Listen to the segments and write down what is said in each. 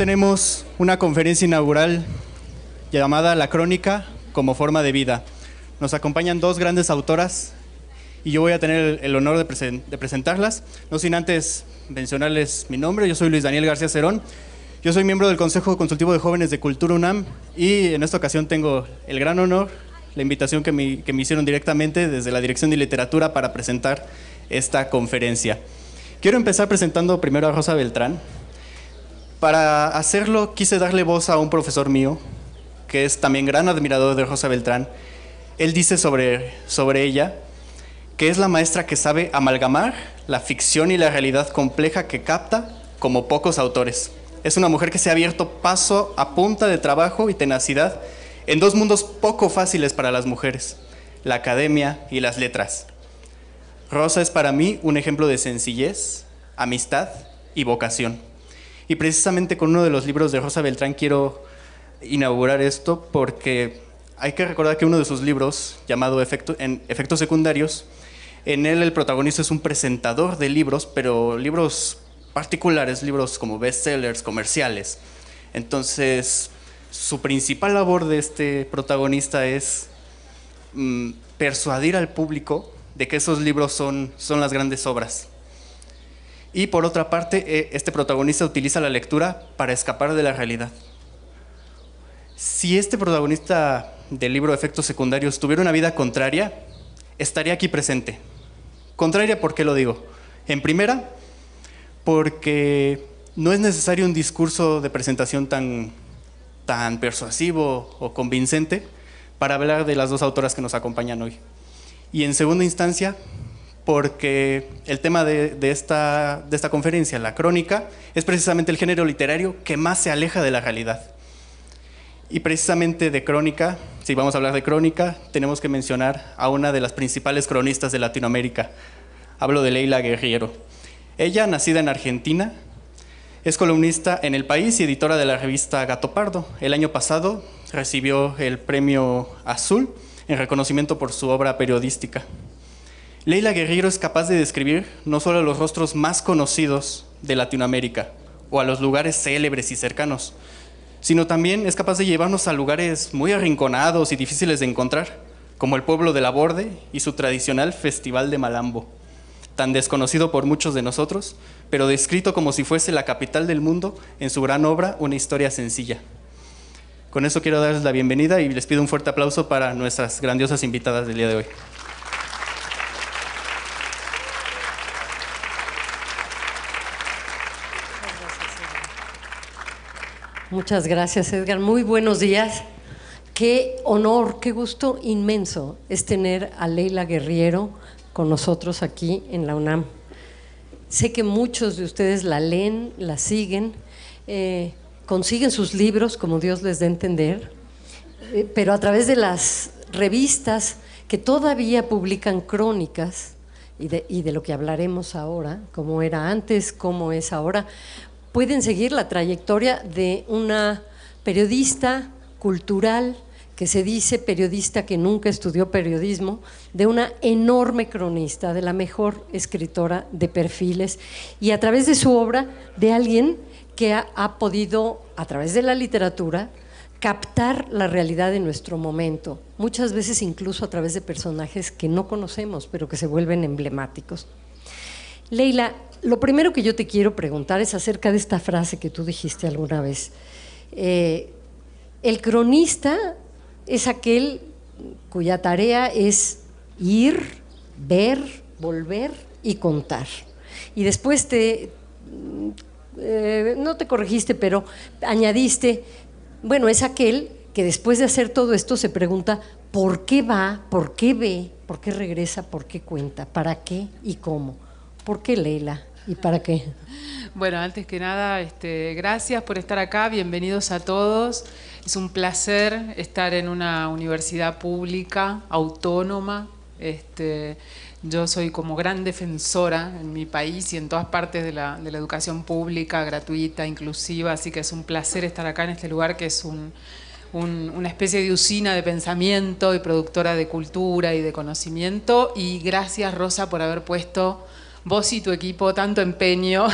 tenemos una conferencia inaugural llamada La Crónica como forma de vida. Nos acompañan dos grandes autoras y yo voy a tener el honor de, presentarlas. No sin antes mencionarles mi nombre, yo soy Luis Daniel García Cerón. Yo soy miembro del Consejo Consultivo de Jóvenes de Cultura UNAM y en esta ocasión tengo el gran honor, la invitación que me, que me hicieron directamente desde la Dirección de Literatura para presentar esta conferencia. Quiero empezar presentando primero a Rosa Beltrán. Para hacerlo quise darle voz a un profesor mío, que es también gran admirador de Rosa Beltrán. Él dice sobre, sobre ella que es la maestra que sabe amalgamar la ficción y la realidad compleja que capta como pocos autores. Es una mujer que se ha abierto paso a punta de trabajo y tenacidad en dos mundos poco fáciles para las mujeres, la academia y las letras. Rosa es para mí un ejemplo de sencillez, amistad y vocación. Y precisamente con uno de los libros de Rosa Beltrán quiero inaugurar esto porque hay que recordar que uno de sus libros, llamado en Efectos Secundarios, en él el protagonista es un presentador de libros, pero libros particulares, libros como bestsellers, comerciales. Entonces, su principal labor de este protagonista es mm, persuadir al público de que esos libros son, son las grandes obras. Y por otra parte, eh, este protagonista utiliza la lectura para escapar de la realidad. Si este protagonista del libro Efectos Secundarios tuviera una vida contraria, estaría aquí presente. Contraria, ¿por qué lo digo? En primera, porque no es necesario un discurso de presentación tan, tan persuasivo o convincente para hablar de las dos autoras que nos acompañan hoy. Y en segunda instancia, porque el tema de, esta, de esta conferencia, la crónica, es precisamente el género literario que más se aleja de la realidad. Y precisamente de crónica, si vamos a hablar de crónica, tenemos que mencionar a una de las principales cronistas de Latinoamérica. Hablo de Leila Guerriero. Ella, nacida en Argentina, es columnista en El País y editora de la revista Gato Pardo. El año pasado recibió el premio Azul en reconocimiento por su obra periodística. Leila Guerriero es capaz de describir no solo los rostros más conocidos de Latinoamérica o a los lugares célebres y cercanos, sino también es capaz de llevarnos a lugares muy arrinconados y difíciles de encontrar, como el pueblo de la Borde y su tradicional Festival de Malambo, tan desconocido por muchos de nosotros, pero descrito como si fuese la capital del mundo en su gran obra Una historia sencilla. Con eso quiero darles la bienvenida y les pido un fuerte aplauso para nuestras grandiosas invitadas del día de hoy. Muchas gracias, Edgar. Muy buenos días. Qué honor, qué gusto inmenso es tener a Leila Guerriero con nosotros aquí en la UNAM. Sé que muchos de ustedes la leen, la siguen, eh, consiguen sus libros, como Dios les dé a entender, eh, pero a través de las revistas que todavía publican crónicas, y de, y de, lo que hablaremos ahora, cómo era antes, cómo es ahora, pueden seguir la trayectoria de una periodista cultural que se dice periodista que nunca estudió periodismo, de una enorme cronista, de la mejor escritora de perfiles y a través de su obra de alguien que ha, podido, a través de la literatura, captar la realidad de nuestro momento, muchas veces incluso a través de personajes que no conocemos, pero que se vuelven emblemáticos. Leila, lo primero que yo te quiero preguntar es acerca de esta frase que tú dijiste alguna vez. Eh, el cronista es aquel cuya tarea es ir, ver, volver y contar. Y después te, eh, no te corregiste, pero añadiste, bueno, es aquel que después de hacer todo esto se pregunta por qué va, por qué ve, por qué regresa, por qué cuenta, para qué y cómo. ¿Por qué Leila? ¿Y para qué? Bueno, antes que nada, este, gracias por estar acá, bienvenidos a todos. Es un placer estar en una universidad pública, autónoma. Este, yo soy como gran defensora en mi país y en todas partes de la, educación pública, gratuita, inclusiva, así que es un placer estar acá en este lugar que es un, una especie de usina de pensamiento y productora de cultura y de conocimiento. Y gracias Rosa por haber puesto vos y tu equipo tanto empeño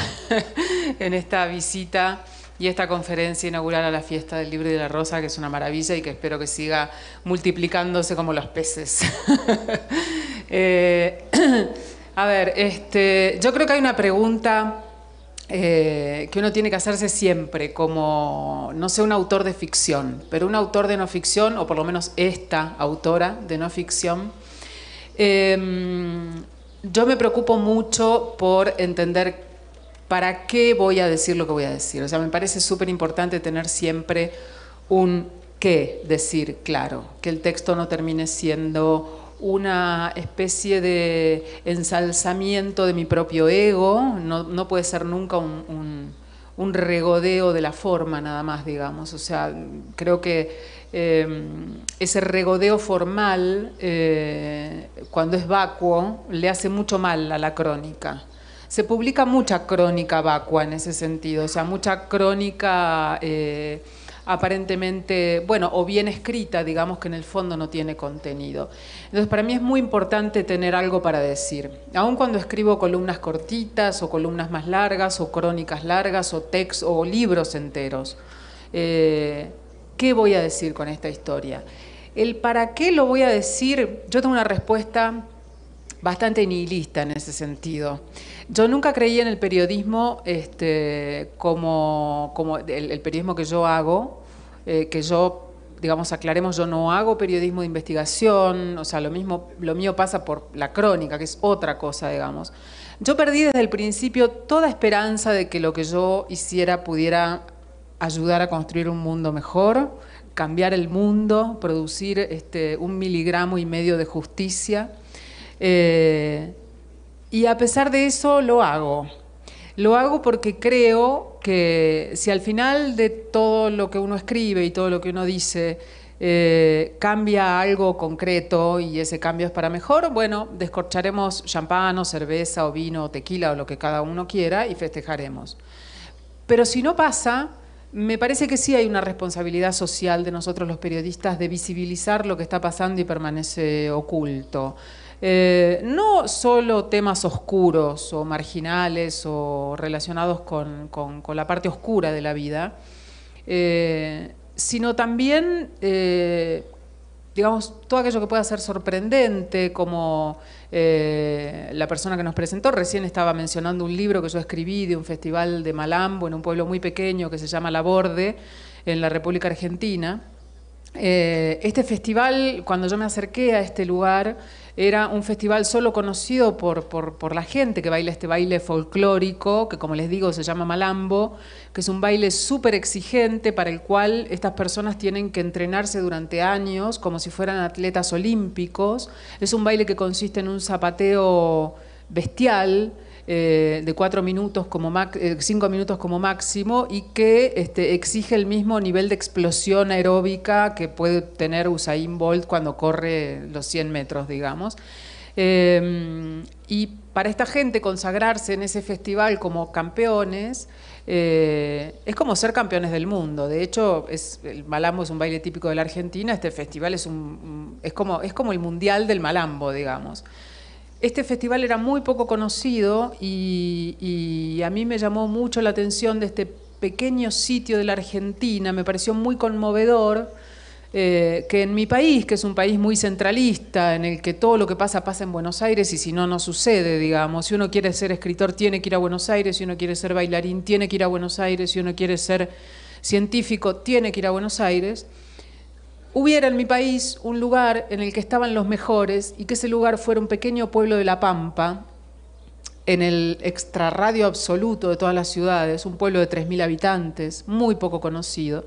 en esta visita y esta conferencia inaugural a la fiesta del libro y de la rosa, que es una maravilla y que espero que siga multiplicándose como los peces. Eh, a ver, este, yo creo que hay una pregunta eh, que uno tiene que hacerse siempre, como, no sé, un autor de ficción, pero un autor de no ficción, o por lo menos esta autora de no ficción, em, yo me preocupo mucho por entender ¿para qué voy a decir lo que voy a decir? O sea, me parece súper importante tener siempre un qué decir claro, que el texto no termine siendo una especie de ensalzamiento de mi propio ego, no, puede ser nunca un, regodeo de la forma nada más, digamos. O sea, creo que em, ese regodeo formal, eh, cuando es vacuo, le hace mucho mal a la crónica se publica mucha crónica vacua en ese sentido, o sea, mucha crónica eh, aparentemente, bueno, o bien escrita, digamos que en el fondo no tiene contenido. Entonces, para mí es muy importante tener algo para decir, aun cuando escribo columnas cortitas o columnas más largas o crónicas largas o textos o libros enteros. Eh, ¿Qué voy a decir con esta historia? El para qué lo voy a decir, yo tengo una respuesta bastante nihilista en ese sentido. Yo nunca creí en el periodismo este, como, como el, periodismo que yo hago, eh, que yo, digamos, aclaremos, yo no hago periodismo de investigación, o sea, lo mismo, lo mío pasa por la crónica, que es otra cosa, digamos. Yo perdí desde el principio toda esperanza de que lo que yo hiciera pudiera ayudar a construir un mundo mejor, cambiar el mundo, producir este, un miligramo y medio de justicia. Eh, y a pesar de eso lo hago. Lo hago porque creo que si al final de todo lo que uno escribe y todo lo que uno dice eh, cambia algo concreto y ese cambio es para mejor, bueno, descorcharemos champán o cerveza o vino o tequila o lo que cada uno quiera y festejaremos. Pero si no pasa, me parece que sí hay una responsabilidad social de nosotros los periodistas de visibilizar lo que está pasando y permanece oculto. Eh, no solo temas oscuros o marginales o relacionados con, la parte oscura de la vida, eh, sino también, eh, digamos, todo aquello que pueda ser sorprendente, como la persona que nos presentó recién estaba mencionando un libro que yo escribí de un festival de Malambo en un pueblo muy pequeño que se llama La Borde, en la República Argentina. este festival, cuando yo me acerqué a este lugar, era un festival solo conocido por, por, la gente que baila este baile folclórico, que como les digo se llama Malambo, que es un baile súper exigente para el cual estas personas tienen que entrenarse durante años como si fueran atletas olímpicos. Es un baile que consiste en un zapateo bestial, eh, de cuatro minutos como eh, cinco minutos como máximo y que este, exige el mismo nivel de explosión aeróbica que puede tener Usain Bolt cuando corre los 100 metros, digamos. Em, y para esta gente consagrarse en ese festival como campeones eh, es como ser campeones del mundo. De hecho, el malambo es un baile típico de la Argentina, este festival es, un, es, como, es como el mundial del malambo, digamos. Este festival era muy poco conocido y, a mí me llamó mucho la atención de este pequeño sitio de la Argentina, me pareció muy conmovedor. Eh, que en mi país, que es un país muy centralista, en el que todo lo que pasa pasa en Buenos Aires y si no, no sucede, digamos. Si uno quiere ser escritor, tiene que ir a Buenos Aires, si uno quiere ser bailarín, tiene que ir a Buenos Aires, si uno quiere ser científico, tiene que ir a Buenos Aires hubiera en mi país un lugar en el que estaban los mejores y que ese lugar fuera un pequeño pueblo de La Pampa, en el extrarradio absoluto de todas las ciudades, un pueblo de 3.000 habitantes, muy poco conocido,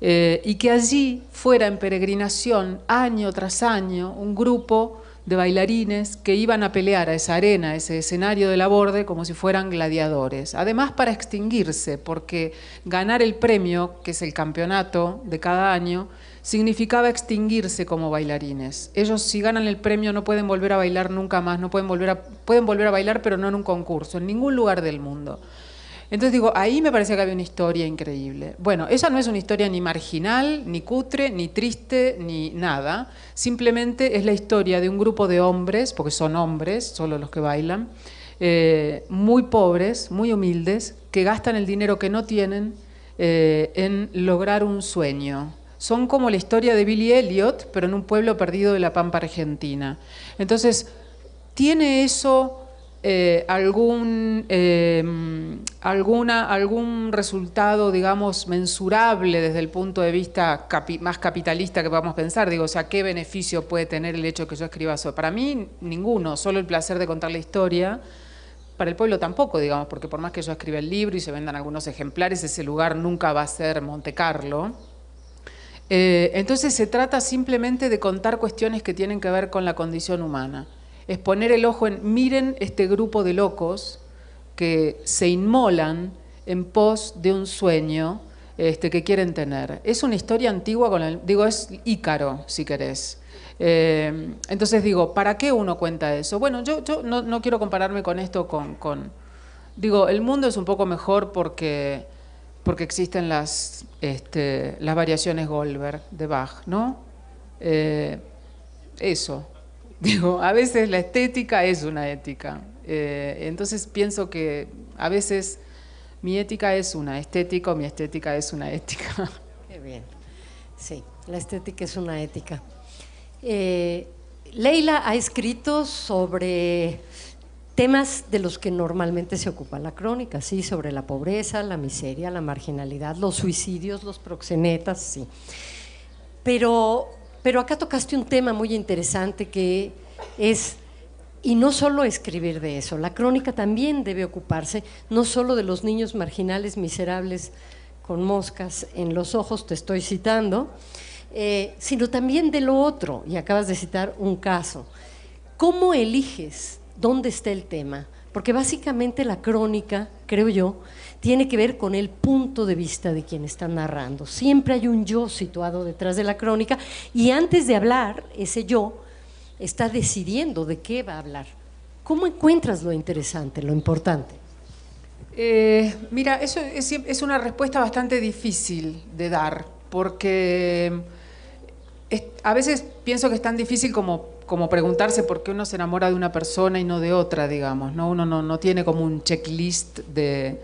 eh, y que allí fuera en peregrinación año tras año un grupo de bailarines que iban a pelear a esa arena, a ese escenario de la borde, como si fueran gladiadores. Además, para extinguirse, porque ganar el premio, que es el campeonato de cada año, significaba extinguirse como bailarines. Ellos si ganan el premio no pueden volver a bailar nunca más, no pueden volver pueden volver a bailar pero no en un concurso, en ningún lugar del mundo. Entonces digo, ahí me parecía que había una historia increíble. Bueno, esa no es una historia ni marginal, ni cutre, ni triste, ni nada. Simplemente es la historia de un grupo de hombres, porque son hombres, solo los que bailan, eh, muy pobres, muy humildes, que gastan el dinero que no tienen eh, en lograr un sueño. Son como la historia de Billy Elliot, pero en un pueblo perdido de la Pampa Argentina. Entonces, tiene eso eh, algún, em, alguna, algún resultado, digamos, mensurable desde el punto de vista más capitalista que podamos pensar? Digo, o sea, ¿qué beneficio puede tener el hecho que yo escriba eso? Para mí, ninguno, solo el placer de contar la historia. Para el pueblo tampoco, digamos, porque por más que yo escriba el libro y se vendan algunos ejemplares, ese lugar nunca va a ser Monte Carlo. Eh, entonces se trata simplemente de contar cuestiones que tienen que ver con la condición humana es poner el ojo en, miren este grupo de locos que se inmolan en pos de un sueño este, que quieren tener. Es una historia antigua, con el, digo, es Ícaro, si querés. Eh, entonces digo, ¿para qué uno cuenta eso? Bueno, yo, yo no, quiero compararme con esto con, Digo, el mundo es un poco mejor porque, porque existen las, este, las variaciones Goldberg de Bach, ¿no? Eh, eso. Digo, a veces la estética es una ética. Eh, entonces pienso que a veces mi ética es una estética o mi estética es una ética. Qué bien. Sí, la estética es una ética. Eh, Leila ha escrito sobre temas de los que normalmente se ocupa la crónica, sí, sobre la pobreza, la miseria, la marginalidad, los suicidios, los proxenetas, sí. Pero pero acá tocaste un tema muy interesante que es, y no solo escribir de eso, la crónica también debe ocuparse no solo de los niños marginales, miserables, con moscas en los ojos, te estoy citando, eh, sino también de lo otro, y acabas de citar un caso. ¿Cómo eliges dónde está el tema? Porque básicamente la crónica, creo yo, tiene que ver con el punto de vista de quien está narrando. Siempre hay un yo situado detrás de la crónica y antes de hablar, ese yo está decidiendo de qué va a hablar. ¿Cómo encuentras lo interesante, lo importante? Eh, mira, eso es, una respuesta bastante difícil de dar, porque a veces pienso que es tan difícil como, preguntarse por qué uno se enamora de una persona y no de otra, digamos. ¿no? Uno no, no tiene como un checklist de,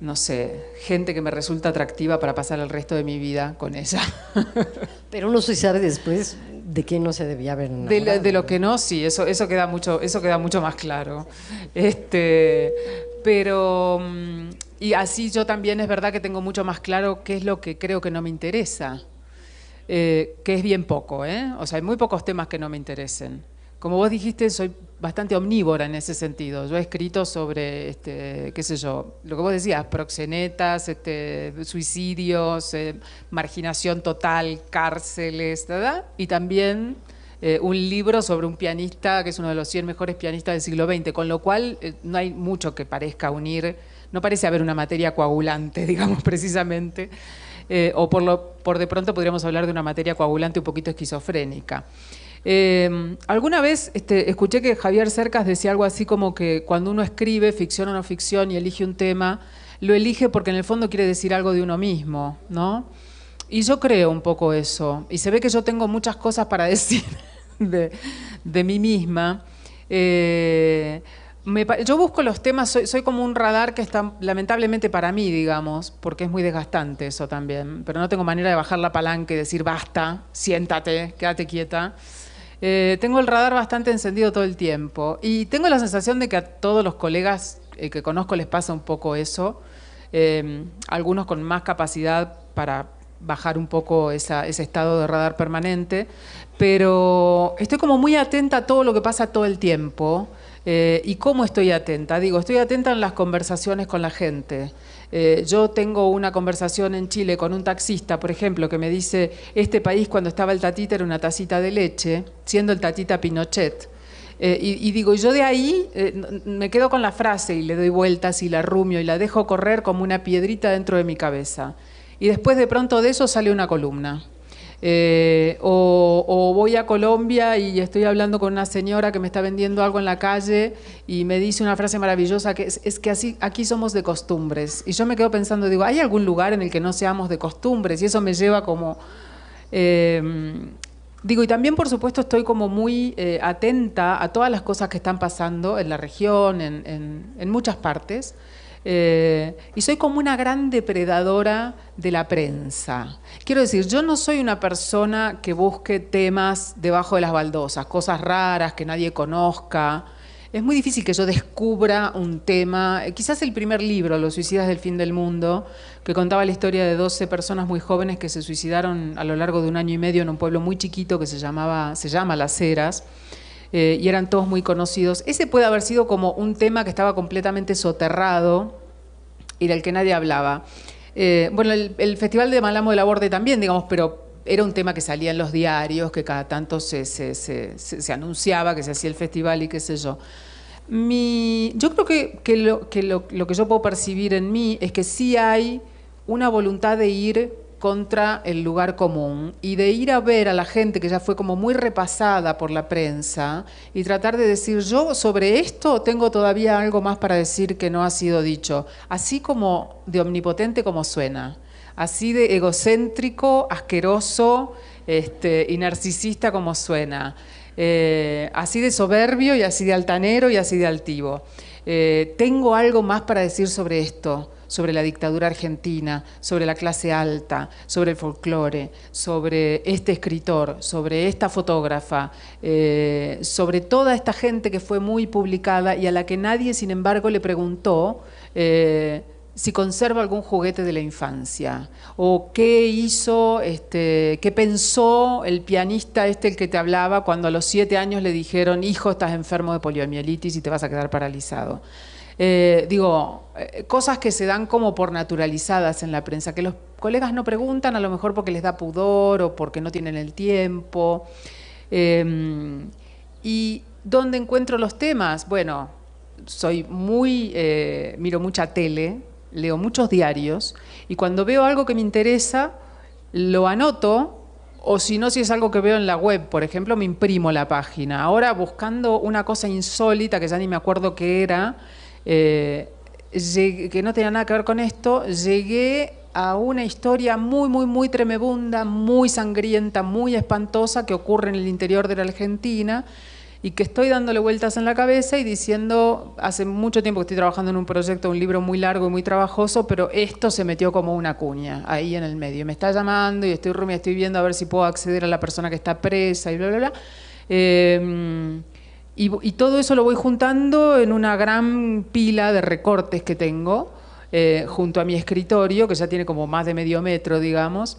no sé, gente que me resulta atractiva para pasar el resto de mi vida con ella. Pero uno sí sabe después de qué no se debía haber de, de, lo que no, sí, eso, eso, queda mucho, eso queda mucho más claro. Este, pero, mm, y así yo también es verdad que tengo mucho más claro qué es lo que creo que no me interesa, eh, que es bien poco, ¿eh? O sea, hay muy pocos temas que no me interesen. Como vos dijiste, soy bastante omnívora en ese sentido. Yo he escrito sobre, este, qué sé yo, lo que vos decías, proxenetas, este, suicidios, eh, marginación total, cárceles, ¿verdad? Y también eh, un libro sobre un pianista que es uno de los 100 mejores pianistas del siglo XX, con lo cual eh, no hay mucho que parezca unir, no parece haber una materia coagulante, digamos, precisamente. o por, lo, por de pronto podríamos hablar de una materia coagulante un poquito esquizofrénica. Eh, alguna vez este, escuché que Javier Cercas decía algo así como que cuando uno escribe ficción o no ficción y elige un tema, lo elige porque en el fondo quiere decir algo de uno mismo, ¿no? Y yo creo un poco eso. Y se ve que yo tengo muchas cosas para decir de, mí misma. Eh, yo busco los temas, soy, como un radar que está lamentablemente para mí, digamos, porque es muy desgastante eso también, pero no tengo manera de bajar la palanca y decir, basta, siéntate, quédate quieta. Eh, tengo el radar bastante encendido todo el tiempo y tengo la sensación de que a todos los colegas eh, que conozco les pasa un poco eso, em, algunos con más capacidad para bajar un poco ese estado de radar permanente, pero estoy como muy atenta a todo lo que pasa todo el tiempo. Eh, ¿Y cómo estoy atenta? Digo, estoy atenta en las conversaciones con la gente. Eh, yo tengo una conversación en Chile con un taxista, por ejemplo, que me dice, este país cuando estaba el tatita era una tacita de leche, siendo el tatita Pinochet. Eh, y, digo, yo de ahí eh, me quedo con la frase y le doy vueltas y la rumio y la dejo correr como una piedrita dentro de mi cabeza. Y después de pronto de eso sale una columna. Eh, o, voy a Colombia y estoy hablando con una señora que me está vendiendo algo en la calle y me dice una frase maravillosa que es, que así, aquí somos de costumbres. Y yo me quedo pensando, digo, ¿hay algún lugar en el que no seamos de costumbres? Y eso me lleva como... Em, digo, y también por supuesto estoy como muy eh, atenta a todas las cosas que están pasando en la región, en, en muchas partes. Eh, y soy como una gran depredadora de la prensa. Quiero decir, yo no soy una persona que busque temas debajo de las baldosas, cosas raras que nadie conozca. Es muy difícil que yo descubra un tema, quizás el primer libro, Los suicidas del fin del mundo, que contaba la historia de 12 personas muy jóvenes que se suicidaron a lo largo de un año y medio en un pueblo muy chiquito que se, llamaba, se llama Las Heras. Eh, y eran todos muy conocidos. Ese puede haber sido como un tema que estaba completamente soterrado y del que nadie hablaba. Eh, bueno, el, Festival de Malamo de la Borde también, digamos, pero era un tema que salía en los diarios, que cada tanto se, se, anunciaba que se hacía el festival y qué sé yo. Mi, yo creo que, que, lo, que lo, lo que yo puedo percibir en mí es que sí hay una voluntad de ir contra el lugar común y de ir a ver a la gente que ya fue como muy repasada por la prensa y tratar de decir yo sobre esto tengo todavía algo más para decir que no ha sido dicho, así como de omnipotente como suena, así de egocéntrico, asqueroso este, y narcisista como suena, eh, así de soberbio y así de altanero y así de altivo. Eh, tengo algo más para decir sobre esto sobre la dictadura argentina, sobre la clase alta, sobre el folclore, sobre este escritor, sobre esta fotógrafa, eh, sobre toda esta gente que fue muy publicada y a la que nadie, sin embargo, le preguntó eh, si conserva algún juguete de la infancia o qué hizo, este, qué pensó el pianista este el que te hablaba cuando a los siete años le dijeron, hijo, estás enfermo de poliomielitis y te vas a quedar paralizado. Eh, digo, eh, cosas que se dan como por naturalizadas en la prensa, que los colegas no preguntan a lo mejor porque les da pudor o porque no tienen el tiempo. Em, ¿Y dónde encuentro los temas? Bueno, soy muy, eh, miro mucha tele, leo muchos diarios y cuando veo algo que me interesa, lo anoto o si no, si es algo que veo en la web, por ejemplo, me imprimo la página. Ahora buscando una cosa insólita que ya ni me acuerdo qué era, eh, que no tenía nada que ver con esto, llegué a una historia muy, muy, muy tremebunda, muy sangrienta, muy espantosa que ocurre en el interior de la Argentina y que estoy dándole vueltas en la cabeza y diciendo, hace mucho tiempo que estoy trabajando en un proyecto, un libro muy largo y muy trabajoso, pero esto se metió como una cuña ahí en el medio. Me está llamando y estoy, estoy viendo a ver si puedo acceder a la persona que está presa y bla, bla, bla. Eh, y, todo eso lo voy juntando en una gran pila de recortes que tengo eh, junto a mi escritorio, que ya tiene como más de medio metro, digamos.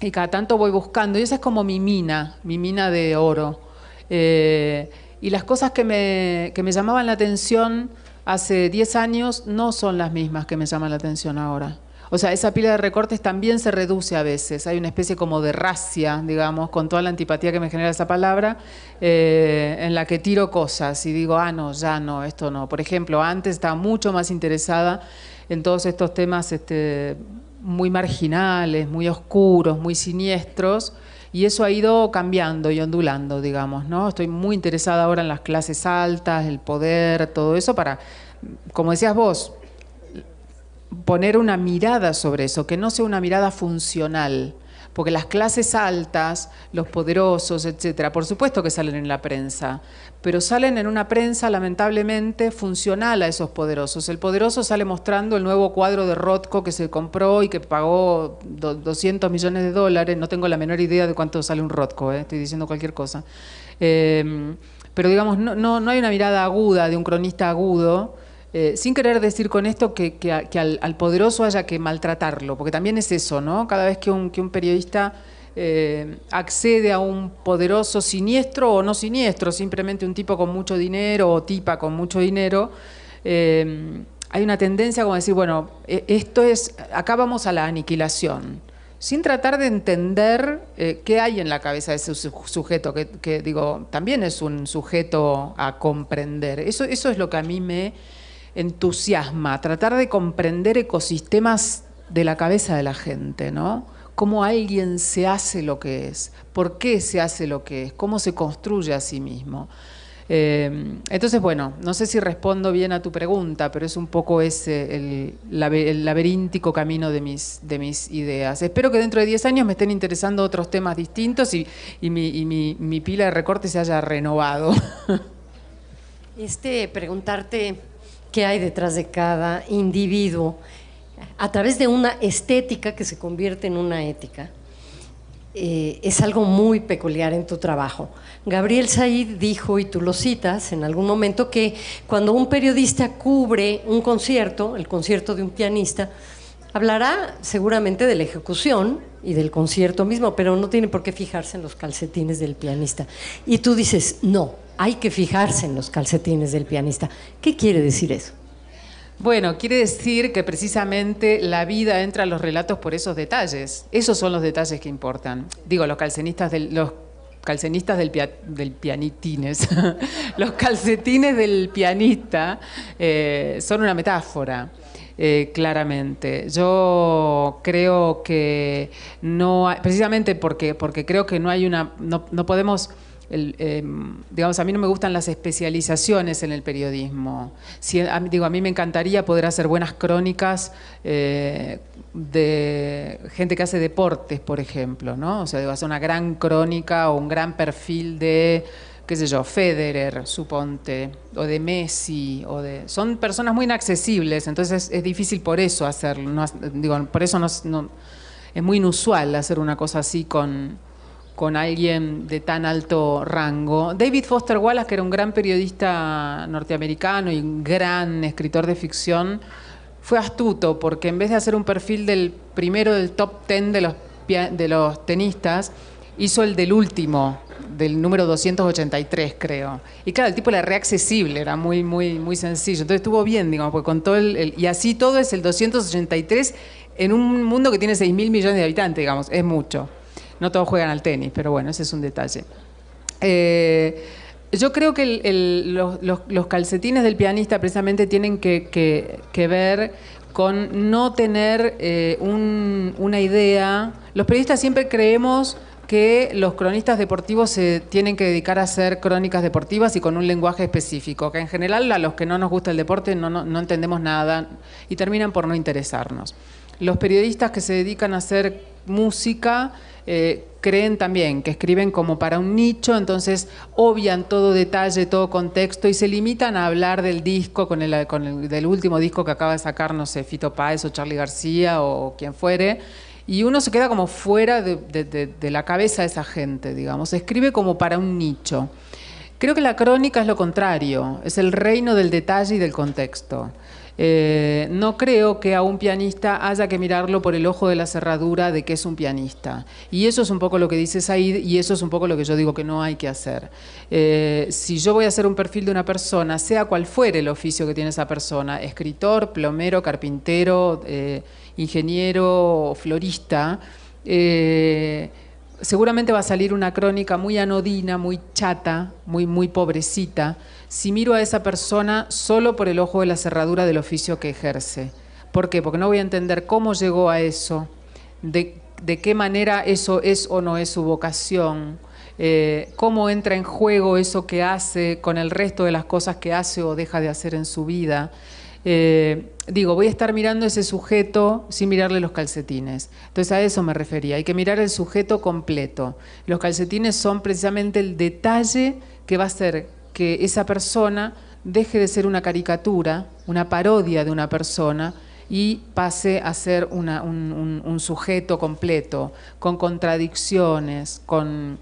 Y cada tanto voy buscando, y esa es como mi mina, mi mina de oro. Eh, y las cosas que me, que me llamaban la atención hace 10 años no son las mismas que me llaman la atención ahora. O sea, esa pila de recortes también se reduce a veces. Hay una especie como de racia, digamos, con toda la antipatía que me genera esa palabra, eh, en la que tiro cosas y digo, ah, no, ya no, esto no. Por ejemplo, antes estaba mucho más interesada en todos estos temas este, muy marginales, muy oscuros, muy siniestros. Y eso ha ido cambiando y ondulando, digamos, ¿no? Estoy muy interesada ahora en las clases altas, el poder, todo eso, para, como decías vos, poner una mirada sobre eso, que no sea una mirada funcional, porque las clases altas, los poderosos, etcétera, por supuesto que salen en la prensa, pero salen en una prensa lamentablemente funcional a esos poderosos. El poderoso sale mostrando el nuevo cuadro de Rothko que se compró y que pagó 200 millones de dólares, no tengo la menor idea de cuánto sale un Rothko, ¿eh? estoy diciendo cualquier cosa. Eh, pero digamos, no, no hay una mirada aguda de un cronista agudo eh, sin querer decir con esto que, al, poderoso haya que maltratarlo, porque también es eso, ¿no? Cada vez que un, periodista eh, accede a un poderoso siniestro o no siniestro, simplemente un tipo con mucho dinero o tipa con mucho dinero, eh, hay una tendencia como decir, bueno, e, esto es, acá vamos a la aniquilación sin tratar de entender qué hay en la cabeza de ese sujeto, que, digo, también es un sujeto a comprender. Eso, eso es lo que a mí me entusiasma, tratar de comprender ecosistemas de la cabeza de la gente, ¿no? Cómo alguien se hace lo que es, por qué se hace lo que es, cómo se construye a sí mismo. Eh, entonces, bueno, no sé si respondo bien a tu pregunta, pero es un poco ese el, laberíntico camino de mis, de mis ideas. Espero que dentro de 10 años me estén interesando otros temas distintos y, mi, mi, pila de recortes se haya renovado. Este, preguntarte qué hay detrás de cada individuo a través de una estética que se convierte en una ética. Eh, es algo muy peculiar en tu trabajo. Gabriel Said dijo, y tú lo citas en algún momento, que cuando un periodista cubre un concierto, el concierto de un pianista, hablará seguramente de la ejecución y del concierto mismo, pero no tiene por qué fijarse en los calcetines del pianista. Y tú dices, no, hay que fijarse en los calcetines del pianista. ¿Qué quiere decir eso? Bueno, quiere decir que precisamente la vida entra a los relatos por esos detalles. Esos son los detalles que importan. Digo, los calcenistas del, los calcenistas del, del pianitines, los calcetines del pianista eh, son una metáfora. Eh, claramente. Yo creo que no, precisamente porque, porque creo que no hay una, no, no podemos Em, digamos, a mí no me gustan las especializaciones en el periodismo. a, digo, a mí me encantaría poder hacer buenas crónicas eh, de gente que hace deportes, por ejemplo, ¿no? O sea, digo, hacer una gran crónica o un gran perfil de, qué sé yo, Federer, suponte, o de Messi, o de... Son personas muy inaccesibles, entonces es difícil por eso hacerlo. digo, por eso es muy inusual hacer una cosa así con con alguien de tan alto rango. David Foster Wallace, que era un gran periodista norteamericano y un gran escritor de ficción, fue astuto porque en vez de hacer un perfil del primero del top ten de los, de los tenistas, hizo el del último, del número 283, creo. Y claro, el tipo era reaccesible, era muy, muy, muy sencillo. Entonces estuvo bien, digamos, porque con todo el, Y así todo es el 283 en un mundo que tiene 6 mil millones de habitantes, digamos, es mucho. No todos juegan al tenis, pero bueno, ese es un detalle. Eh, yo creo que los, calcetines del pianista precisamente tienen que, ver con no tener eh, una idea. Los periodistas siempre creemos que los cronistas deportivos se tienen que dedicar a hacer crónicas deportivas y con un lenguaje específico, que en general a los que no nos gusta el deporte no, no entendemos nada y terminan por no interesarnos. Los periodistas que se dedican a hacer música eh, creen también que escriben como para un nicho, entonces obvian todo detalle, todo contexto y se limitan a hablar del disco, con el, con del último disco que acaba de sacar, no sé, Fito Páez o Charlie García o quien fuere. Y uno se queda como fuera de, la cabeza de esa gente, digamos. Escribe como para un nicho. Creo que la crónica es lo contrario, es el reino del detalle y del contexto. Eh, no creo que a un pianista haya que mirarlo por el ojo de la cerradura de que es un pianista. Y eso es un poco lo que dice Said y eso es un poco lo que yo digo que no hay que hacer. Eh, si yo voy a hacer un perfil de una persona, sea cual fuere el oficio que tiene esa persona, escritor, plomero, carpintero, eh, ingeniero, florista, seguramente va a salir una crónica muy anodina, muy chata, muy, muy pobrecita, si miro a esa persona solo por el ojo de la cerradura del oficio que ejerce. ¿Por qué? Porque no voy a entender cómo llegó a eso, de, qué manera eso es o no es su vocación, eh, cómo entra en juego eso que hace con el resto de las cosas que hace o deja de hacer en su vida. Eh, digo, voy a estar mirando ese sujeto sin mirarle los calcetines. Entonces a eso me refería, hay que mirar el sujeto completo. Los calcetines son precisamente el detalle que va a ser que esa persona deje de ser una caricatura, una parodia de una persona, y pase a ser un, sujeto completo, con contradicciones, con,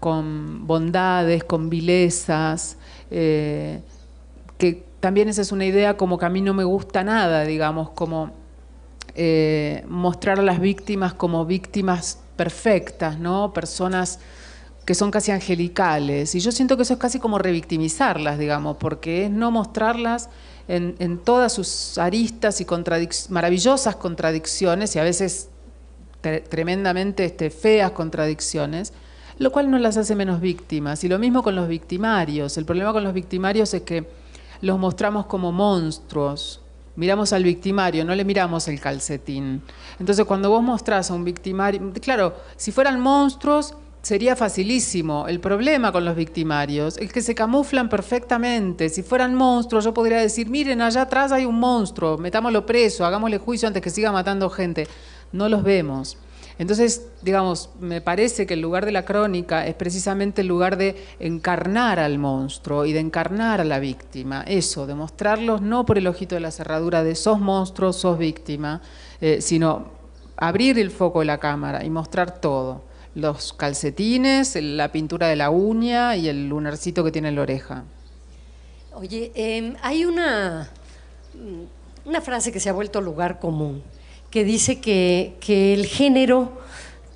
bondades, con vilezas, eh, que también esa es una idea como que a mí no me gusta nada, digamos, como eh, mostrar a las víctimas como víctimas perfectas, ¿no? Personas que son casi angelicales. Y yo siento que eso es casi como revictimizarlas, digamos, porque es no mostrarlas en, todas sus aristas y maravillosas contradicciones y a veces tremendamente este, feas contradicciones, lo cual no las hace menos víctimas. Y lo mismo con los victimarios. El problema con los victimarios es que los mostramos como monstruos. Miramos al victimario, no le miramos el calcetín. Entonces, cuando vos mostrás a un victimario, claro, si fueran monstruos, sería facilísimo. El problema con los victimarios es que se camuflan perfectamente. Si fueran monstruos, yo podría decir, miren, allá atrás hay un monstruo, metámoslo preso, hagámosle juicio antes que siga matando gente. No los vemos. Entonces, digamos, me parece que el lugar de la crónica es precisamente el lugar de encarnar al monstruo y de encarnar a la víctima. Eso, de mostrarlos no por el ojito de la cerradura de sos monstruo, sos víctima, eh, sino abrir el foco de la cámara y mostrar todo. Los calcetines, la pintura de la uña y el lunarcito que tiene en la oreja. Oye, em, hay una, una frase que se ha vuelto lugar común que dice que, el género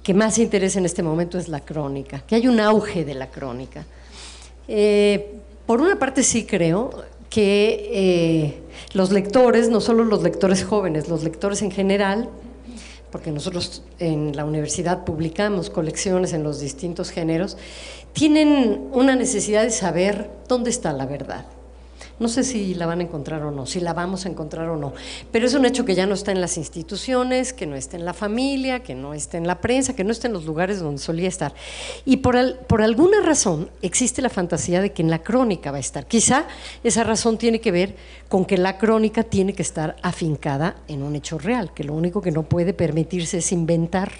que más interesa en este momento es la crónica, que hay un auge de la crónica. Eh, por una parte sí creo que eh, los lectores, no solo los lectores jóvenes, los lectores en general, porque nosotros en la universidad publicamos colecciones en los distintos géneros, tienen una necesidad de saber dónde está la verdad. No sé si la van a encontrar o no, si la vamos a encontrar o no, pero es un hecho que ya no está en las instituciones, que no está en la familia, que no está en la prensa, que no está en los lugares donde solía estar. Y por, alguna razón existe la fantasía de que en la crónica va a estar. Quizá esa razón tiene que ver con que la crónica tiene que estar afincada en un hecho real, que lo único que no puede permitirse es inventar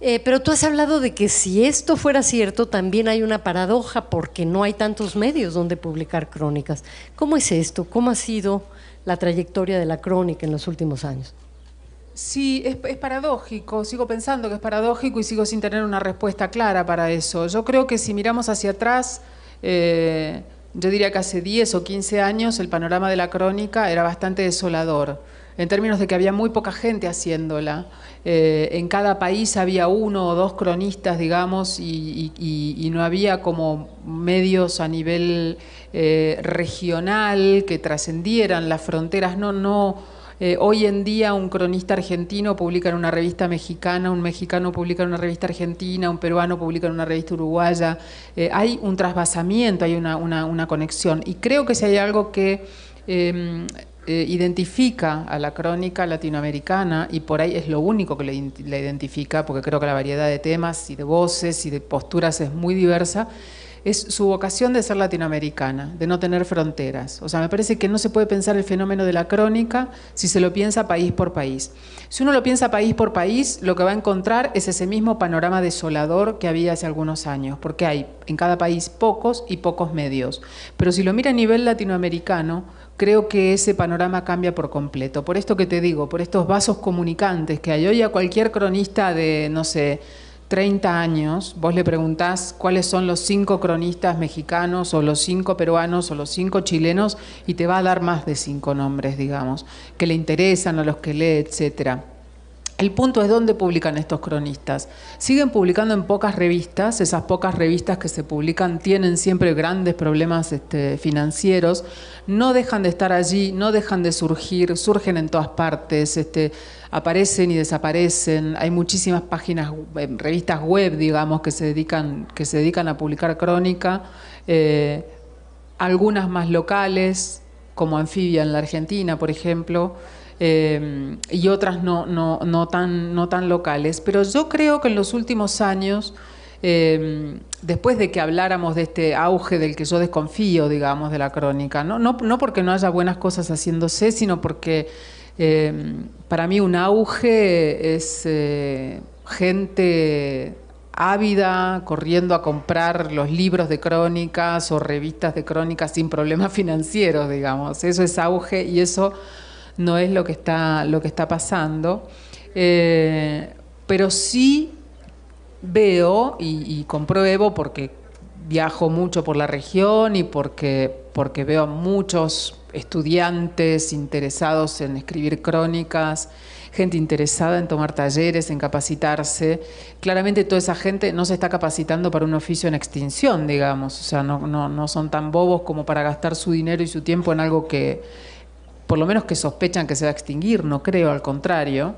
eh, pero tú has hablado de que si esto fuera cierto, también hay una paradoja porque no hay tantos medios donde publicar crónicas. ¿Cómo es esto? ¿Cómo ha sido la trayectoria de la crónica en los últimos años? Sí, es, paradójico, sigo pensando que es paradójico y sigo sin tener una respuesta clara para eso. Yo creo que si miramos hacia atrás, eh, yo diría que hace 10 o 15 años el panorama de la crónica era bastante desolador en términos de que había muy poca gente haciéndola. Eh, en cada país había uno o dos cronistas, digamos, y, no había como medios a nivel eh, regional que trascendieran las fronteras. No, no. Eh, hoy en día un cronista argentino publica en una revista mexicana, un mexicano publica en una revista argentina, un peruano publica en una revista uruguaya. hay un trasvasamiento, hay una, una, conexión. Y creo que si hay algo que em, eh, identifica a la crónica latinoamericana y por ahí es lo único que la identifica, porque creo que la variedad de temas y de voces y de posturas es muy diversa, es su vocación de ser latinoamericana, de no tener fronteras. O sea, me parece que no se puede pensar el fenómeno de la crónica si se lo piensa país por país. Si uno lo piensa país por país, lo que va a encontrar es ese mismo panorama desolador que había hace algunos años, porque hay en cada país pocos y pocos medios. Pero si lo mira a nivel latinoamericano, creo que ese panorama cambia por completo. Por esto que te digo, por estos vasos comunicantes que hay hoy a cualquier cronista de, no sé, 30 años, vos le preguntás cuáles son los cinco cronistas mexicanos o los cinco peruanos o los cinco chilenos y te va a dar más de cinco nombres, digamos, que le interesan o los que lee, etcétera. El punto es dónde publican estos cronistas. Siguen publicando en pocas revistas, esas pocas revistas que se publican tienen siempre grandes problemas este, financieros, no dejan de estar allí, no dejan de surgir, surgen en todas partes, este, aparecen y desaparecen, hay muchísimas páginas, revistas web, digamos, que se dedican, que se dedican a publicar crónica, eh, algunas más locales, como Anfibia en la Argentina, por ejemplo. Em, y otras no, no, no, tan, no tan locales. Pero yo creo que en los últimos años, em, después de que habláramos de este auge del que yo desconfío, digamos, de la crónica, no, no, no porque no haya buenas cosas haciéndose, sino porque em, para mí un auge es eh, gente ávida, corriendo a comprar los libros de crónicas o revistas de crónicas sin problemas financieros, digamos. Eso es auge y eso no es lo que está, lo que está pasando, eh, pero sí veo y, compruebo porque viajo mucho por la región y porque, porque veo muchos estudiantes interesados en escribir crónicas, gente interesada en tomar talleres, en capacitarse. Claramente toda esa gente no se está capacitando para un oficio en extinción, digamos, o sea, no, no son tan bobos como para gastar su dinero y su tiempo en algo que, por lo menos que sospechan que se va a extinguir, no creo, al contrario.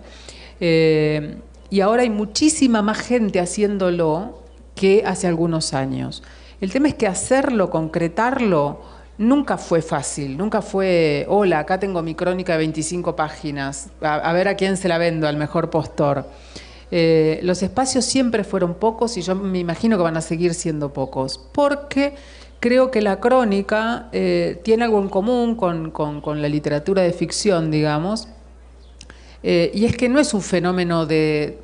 Eh, y ahora hay muchísima más gente haciéndolo que hace algunos años. El tema es que hacerlo, concretarlo, nunca fue fácil, nunca fue, hola, acá tengo mi crónica de 25 páginas, a, ver a quién se la vendo, al mejor postor. Eh, los espacios siempre fueron pocos y yo me imagino que van a seguir siendo pocos, porque creo que la crónica eh, tiene algo en común con, la literatura de ficción, digamos, eh, y es que no es un fenómeno de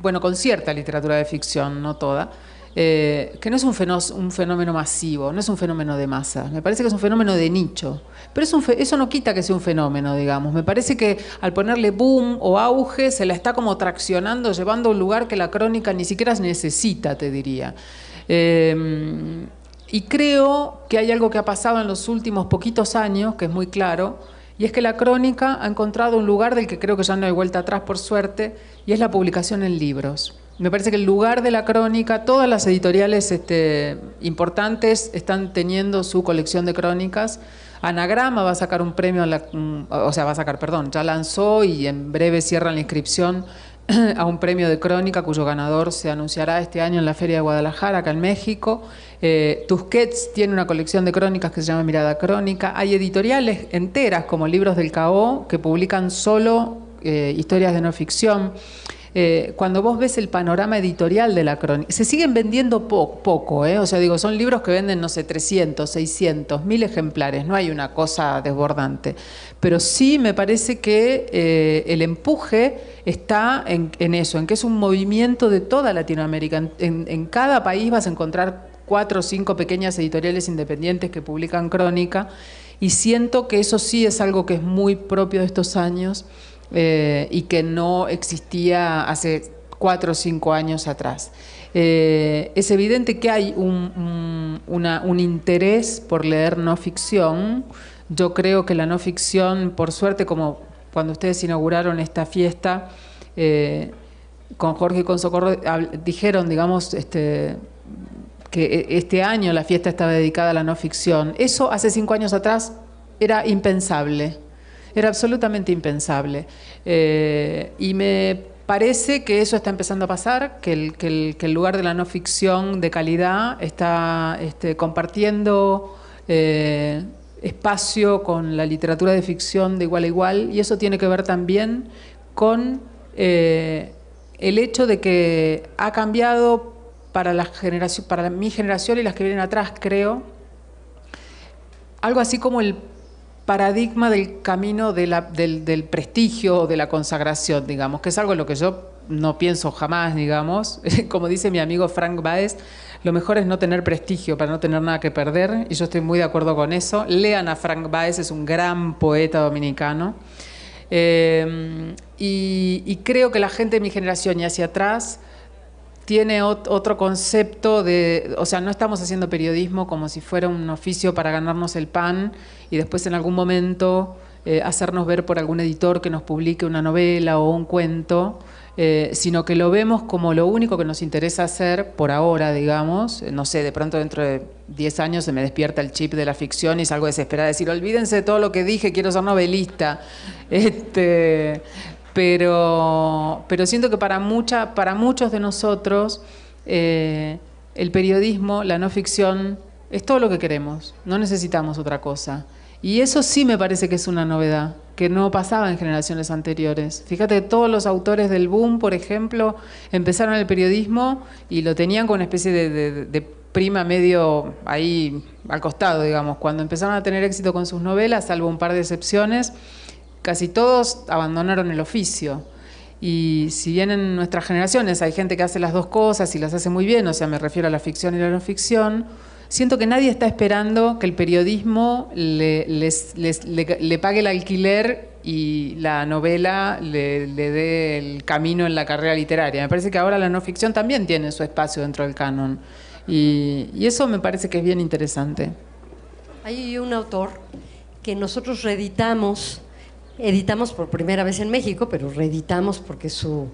bueno, con cierta literatura de ficción, no toda, eh, que no es un fenómeno, masivo, no es un fenómeno de masa, me parece que es un fenómeno de nicho, pero eso no quita que sea un fenómeno, digamos, me parece que al ponerle boom o auge se la está como traccionando, llevando a un lugar que la crónica ni siquiera necesita, te diría. Y creo que hay algo que ha pasado en los últimos poquitos años, que es muy claro, y es que la crónica ha encontrado un lugar del que creo que ya no hay vuelta atrás, por suerte, y es la publicación en libros. Me parece que el lugar de la crónica, todas las editoriales este, importantes están teniendo su colección de crónicas. Anagrama va a sacar un premio, o sea, va a sacar, perdón, ya lanzó y en breve cierran la inscripción a un premio de crónica cuyo ganador se anunciará este año en la Feria de Guadalajara, acá en México. Eh, Tusquets tiene una colección de crónicas que se llama Mirada Crónica. Hay editoriales enteras como Libros del Cao que publican solo eh, historias de no ficción. Eh, cuando vos ves el panorama editorial de la crónica, se siguen vendiendo poco, o sea, digo, son libros que venden, no sé, 300, 600, 1000 ejemplares, no hay una cosa desbordante, pero sí me parece que el empuje está en, eso, en que es un movimiento de toda Latinoamérica, en, cada país vas a encontrar cuatro o cinco pequeñas editoriales independientes que publican crónica, y siento que eso sí es algo que es muy propio de estos años eh, y que no existía hace cuatro o cinco años atrás. Eh, es evidente que hay un, interés por leer no ficción. Yo creo que la no ficción, por suerte, como cuando ustedes inauguraron esta fiesta, eh, con Jorge y con Socorro, dijeron, digamos, este, que e, este año la fiesta estaba dedicada a la no ficción. Eso hace cinco años atrás era impensable. Era absolutamente impensable. Eh, y me parece que eso está empezando a pasar, que el, lugar de la no ficción de calidad está este, compartiendo eh, espacio con la literatura de ficción de igual a igual, y eso tiene que ver también con eh, el hecho de que ha cambiado para, la generación, para mi generación y las que vienen atrás, creo, algo así como el paradigma del camino del, prestigio o de la consagración, digamos, que es algo en lo que yo no pienso jamás, digamos. Como dice mi amigo Frank Baez, lo mejor es no tener prestigio para no tener nada que perder, y yo estoy muy de acuerdo con eso. Lean a Frank Baez, es un gran poeta dominicano. Eh, y creo que la gente de mi generación y hacia atrás tiene otro concepto de, o sea, no estamos haciendo periodismo como si fuera un oficio para ganarnos el pan y después en algún momento eh, hacernos ver por algún editor que nos publique una novela o un cuento, eh, sino que lo vemos como lo único que nos interesa hacer por ahora, digamos. No sé, de pronto dentro de 10 años se me despierta el chip de la ficción y salgo desesperada a decir, olvídense de todo lo que dije, quiero ser novelista. Este, pero, pero siento que para, mucha, para muchos de nosotros eh, el periodismo, la no ficción, es todo lo que queremos, no necesitamos otra cosa. Y eso sí me parece que es una novedad, que no pasaba en generaciones anteriores. Fíjate, todos los autores del boom, por ejemplo, empezaron el periodismo y lo tenían con una especie de, de prima medio ahí al costado, digamos. Cuando empezaron a tener éxito con sus novelas, salvo un par de excepciones, casi todos abandonaron el oficio. Y si bien en nuestras generaciones hay gente que hace las dos cosas y las hace muy bien, o sea, me refiero a la ficción y la no ficción, siento que nadie está esperando que el periodismo le, pague el alquiler y la novela le, dé el camino en la carrera literaria. Me parece que ahora la no ficción también tiene su espacio dentro del canon. Y, y eso me parece que es bien interesante. Hay un autor que nosotros reeditamos editamos por primera vez en México, pero reeditamos porque su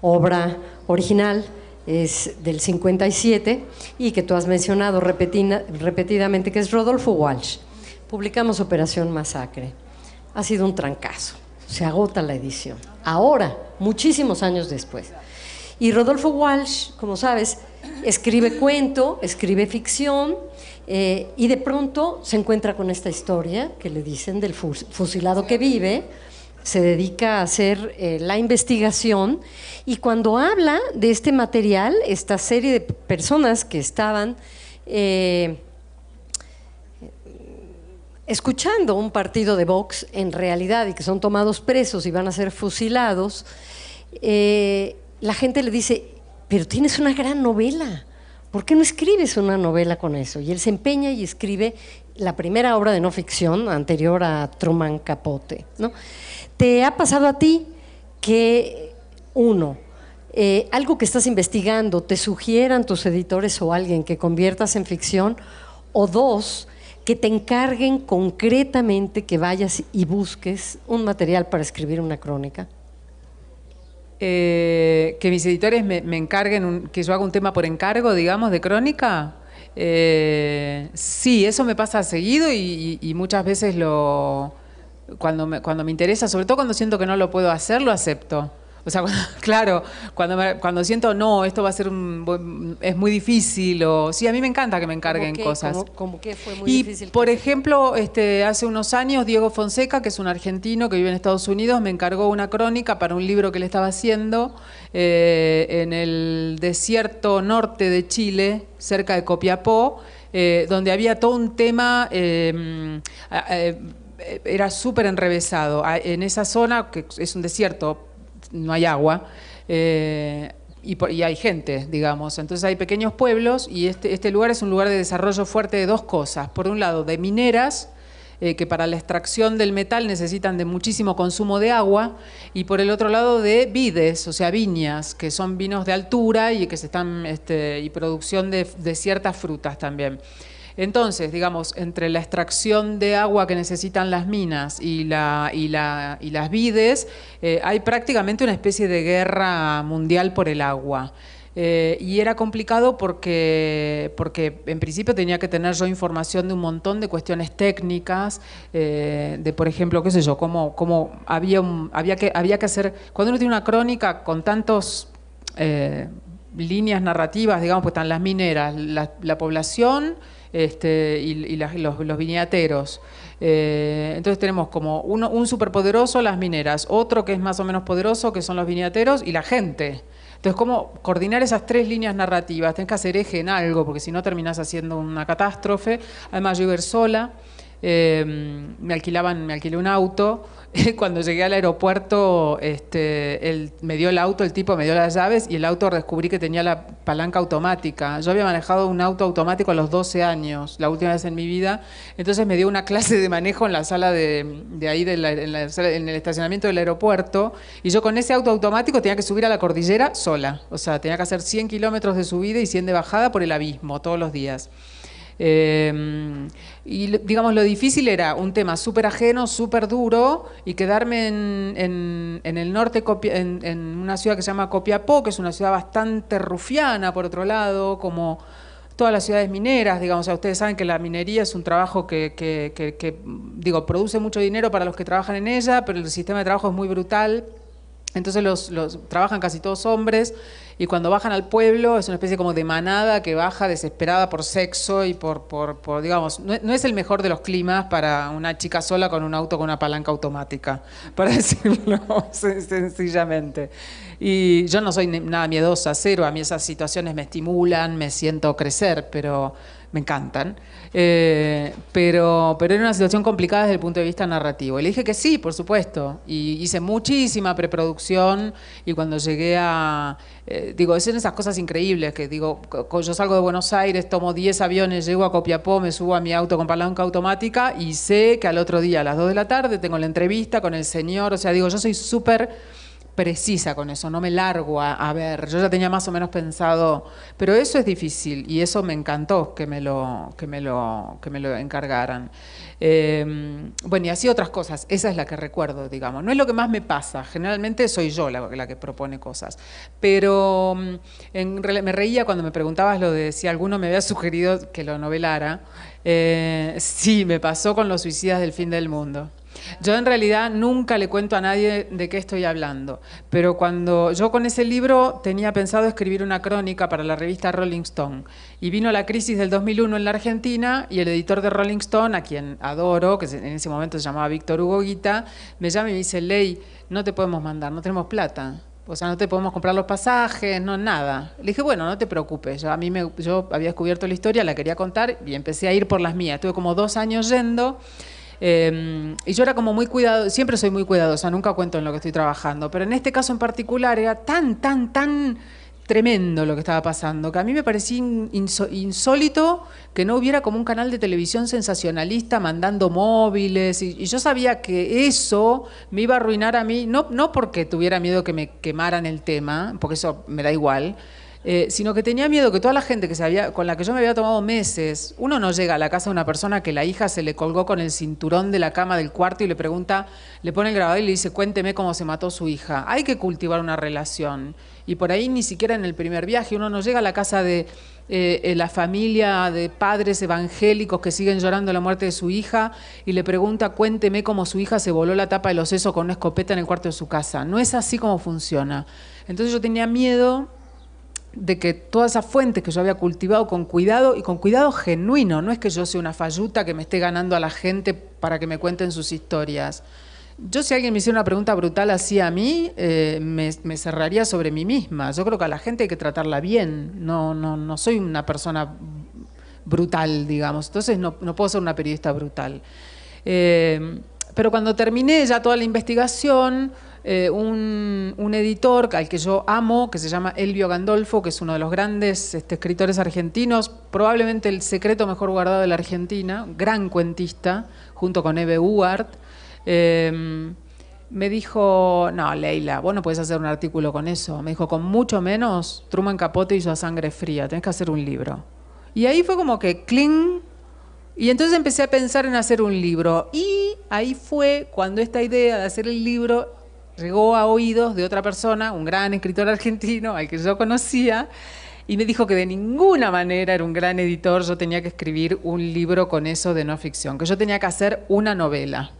obra original es del 57 y que tú has mencionado repetidamente, que es Rodolfo Walsh. Publicamos Operación Masacre. Ha sido un trancazo. Se agota la edición. Ahora, muchísimos años después. Y Rodolfo Walsh, como sabes, escribe cuento, escribe ficción, eh, y de pronto se encuentra con esta historia que le dicen del fusilado que vive, se dedica a hacer eh, la investigación. Y cuando habla de este material, esta serie de personas que estaban eh, escuchando un partido de Vox en realidad y que son tomados presos y van a ser fusilados, la gente le dice, pero tienes una gran novela, ¿por qué no escribes una novela con eso? Y él se empeña y escribe la primera obra de no ficción anterior a Truman Capote. ¿no? ¿Te ha pasado a ti que, uno, eh, algo que estás investigando te sugieran tus editores o alguien que conviertas en ficción? O dos, que te encarguen concretamente que vayas y busques un material para escribir una crónica? Eh, que mis editores me, encarguen, que yo haga un tema por encargo, digamos, de crónica. Eh, sí, eso me pasa seguido y, muchas veces lo cuando me, cuando me interesa, sobre todo cuando siento que no lo puedo hacer, lo acepto. O sea, claro, cuando, cuando siento, no, esto va a ser un, es muy difícil, o sí, a mí me encanta que me encarguen cosas. ¿Cómo, que fue muy y, difícil? Por ejemplo, este, hace unos años, Diego Fonseca, que es un argentino que vive en Estados Unidos, me encargó una crónica para un libro que le estaba haciendo eh, en el desierto norte de Chile, cerca de Copiapó, eh, donde había todo un tema. Eh, era súper enrevesado. En esa zona, que es un desierto no hay agua. Eh, y, hay gente, digamos. Entonces hay pequeños pueblos y este, este, lugar es un lugar de desarrollo fuerte de dos cosas. Por un lado, de mineras, eh, que para la extracción del metal necesitan de muchísimo consumo de agua, y por el otro lado de vides, o sea, viñas, que son vinos de altura y que se están este, y producción de ciertas frutas también. Entonces, digamos, entre la extracción de agua que necesitan las minas y, la, y, la, y las vides, eh, hay prácticamente una especie de guerra mundial por el agua. Eh, y era complicado porque, porque en principio tenía que tener yo información de un montón de cuestiones técnicas, eh, de por ejemplo, qué sé yo, cómo, había, que, hacer, cuando uno tiene una crónica con tantos... líneas narrativas, digamos, pues están las mineras, la población, este, y, los, los, viñateros. Eh, entonces tenemos como uno, un superpoderoso, las mineras, otro que es más o menos poderoso, que son los viñateros, y la gente. Entonces, ¿cómo coordinar esas tres líneas narrativas? Tienes que hacer eje en algo, porque si no terminas haciendo una catástrofe. Además, yo iba sola, eh, me alquilaban, me alquilé un auto cuando llegué al aeropuerto, este, me dio el auto, el tipo me dio las llaves y el auto descubrí que tenía la palanca automática. Yo había manejado un auto automático a los 12 años, la última vez en mi vida. Entonces me dio una clase de manejo en la sala de, ahí, en, en, el estacionamiento del aeropuerto. Y yo con ese auto automático tenía que subir a la cordillera sola. O sea, tenía que hacer 100 kilómetros de subida y 100 de bajada por el abismo todos los días. Em, y digamos, lo difícil era un tema súper ajeno, súper duro, y quedarme en, el norte, en, una ciudad que se llama Copiapó, que es una ciudad bastante rufiana, por otro lado, como todas las ciudades mineras, digamos, ustedes saben que la minería es un trabajo que, digo, produce mucho dinero para los que trabajan en ella, pero el sistema de trabajo es muy brutal. Entonces los trabajan casi todos hombres y cuando bajan al pueblo es una especie como de manada que baja desesperada por sexo y por, por, digamos, no, es el mejor de los climas para una chica sola con un auto con una palanca automática, para decirlo sencillamente. Y yo no soy nada miedosa, cero, a mí esas situaciones me estimulan, me siento crecer, pero me encantan. Eh, pero, pero era una situación complicada desde el punto de vista narrativo. Y le dije que sí, por supuesto. Y hice muchísima preproducción y cuando llegué a... Eh, digo, son esas cosas increíbles que digo, yo salgo de Buenos Aires, tomo 10 aviones, llego a Copiapó, me subo a mi auto con palanca automática y sé que al otro día a las 2 de la tarde tengo la entrevista con el señor. O sea, digo, yo soy súper precisa con eso, no me largo a, ver, yo ya tenía más o menos pensado, pero eso es difícil y eso me encantó que me lo, que me lo, que me lo encargaran. Em, bueno, y así otras cosas, esa es la que recuerdo, digamos. No es lo que más me pasa, generalmente soy yo la, que propone cosas, pero mm, me reía cuando me preguntabas lo de si alguno me había sugerido que lo novelara. Eh, sí, me pasó con los suicidas del fin del mundo. Yo en realidad nunca le cuento a nadie de qué estoy hablando, pero cuando yo con ese libro tenía pensado escribir una crónica para la revista Rolling Stone y vino la crisis del 2001 en la Argentina y el editor de Rolling Stone, a quien adoro, que en ese momento se llamaba Víctor Hugo Guita, me llama y me dice, Ley, no te podemos mandar, no tenemos plata. O sea, no te podemos comprar los pasajes, no nada. Le dije, bueno, no te preocupes. Yo, a mí me, yo había descubierto la historia, la quería contar y empecé a ir por las mías. Estuve como dos años yendo Eh, y yo era como muy cuidado, siempre soy muy cuidadosa, nunca cuento en lo que estoy trabajando, pero en este caso en particular era tan, tan, tan tremendo lo que estaba pasando, que a mí me parecía insólito que no hubiera como un canal de televisión sensacionalista mandando móviles, y, yo sabía que eso me iba a arruinar a mí, no, no porque tuviera miedo que me quemaran el tema, porque eso me da igual, eh, sino que tenía miedo que toda la gente que se había, con la que yo me había tomado meses, uno no llega a la casa de una persona que la hija se le colgó con el cinturón de la cama del cuarto y le pregunta, le pone el grabador y le dice, cuénteme cómo se mató su hija. Hay que cultivar una relación. Y por ahí ni siquiera en el primer viaje, uno no llega a la casa de eh, eh, la familia de padres evangélicos que siguen llorando la muerte de su hija y le pregunta, cuénteme cómo su hija se voló la tapa de los sesos con una escopeta en el cuarto de su casa. No es así como funciona. Entonces yo tenía miedo de que todas esas fuentes que yo había cultivado con cuidado y con cuidado genuino, no es que yo sea una falluta que me esté ganando a la gente para que me cuenten sus historias. Yo si alguien me hiciera una pregunta brutal así a mí, eh, me, cerraría sobre mí misma. Yo creo que a la gente hay que tratarla bien. No, no, no soy una persona brutal, digamos. Entonces no, puedo ser una periodista brutal. Eh, pero cuando terminé ya toda la investigación, eh, un, editor al que yo amo, que se llama Elvio Gandolfo, que es uno de los grandes este, escritores argentinos, probablemente el secreto mejor guardado de la Argentina, gran cuentista, junto con Eve Uart. Em, me dijo, no, Leila, vos no puedes hacer un artículo con eso. Me dijo, con mucho menos, Truman Capote hizo a sangre fría, tenés que hacer un libro. Y ahí fue como que, cling, y entonces empecé a pensar en hacer un libro. Y ahí fue cuando esta idea de hacer el libro llegó a oídos de otra persona, un gran escritor argentino al que yo conocía, y me dijo que de ninguna manera era un gran editor, yo tenía que escribir un libro con eso de no ficción, que yo tenía que hacer una novela.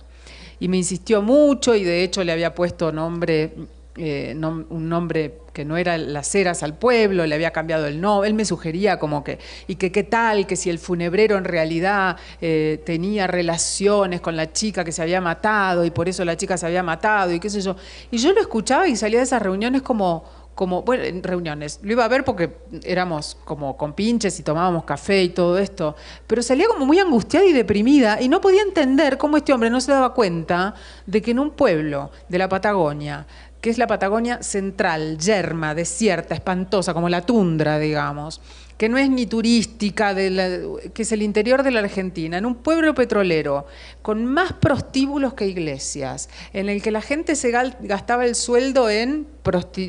Y me insistió mucho y de hecho le había puesto nombre eh, un nombre que no era las eras al pueblo, le había cambiado el nombre, él me sugería como que, y que qué tal, que si el funebrero en realidad eh, tenía relaciones con la chica que se había matado y por eso la chica se había matado y qué sé yo. Y yo lo escuchaba y salía de esas reuniones como, como, bueno, en reuniones, lo iba a ver porque éramos como con pinches y tomábamos café y todo esto, pero salía como muy angustiada y deprimida y no podía entender cómo este hombre no se daba cuenta de que en un pueblo de la Patagonia, que es la Patagonia central, yerma, desierta, espantosa, como la tundra, digamos, que no es ni turística, que es el interior de la Argentina, en un pueblo petrolero, con más prostíbulos que iglesias, en el que la gente se gastaba el sueldo en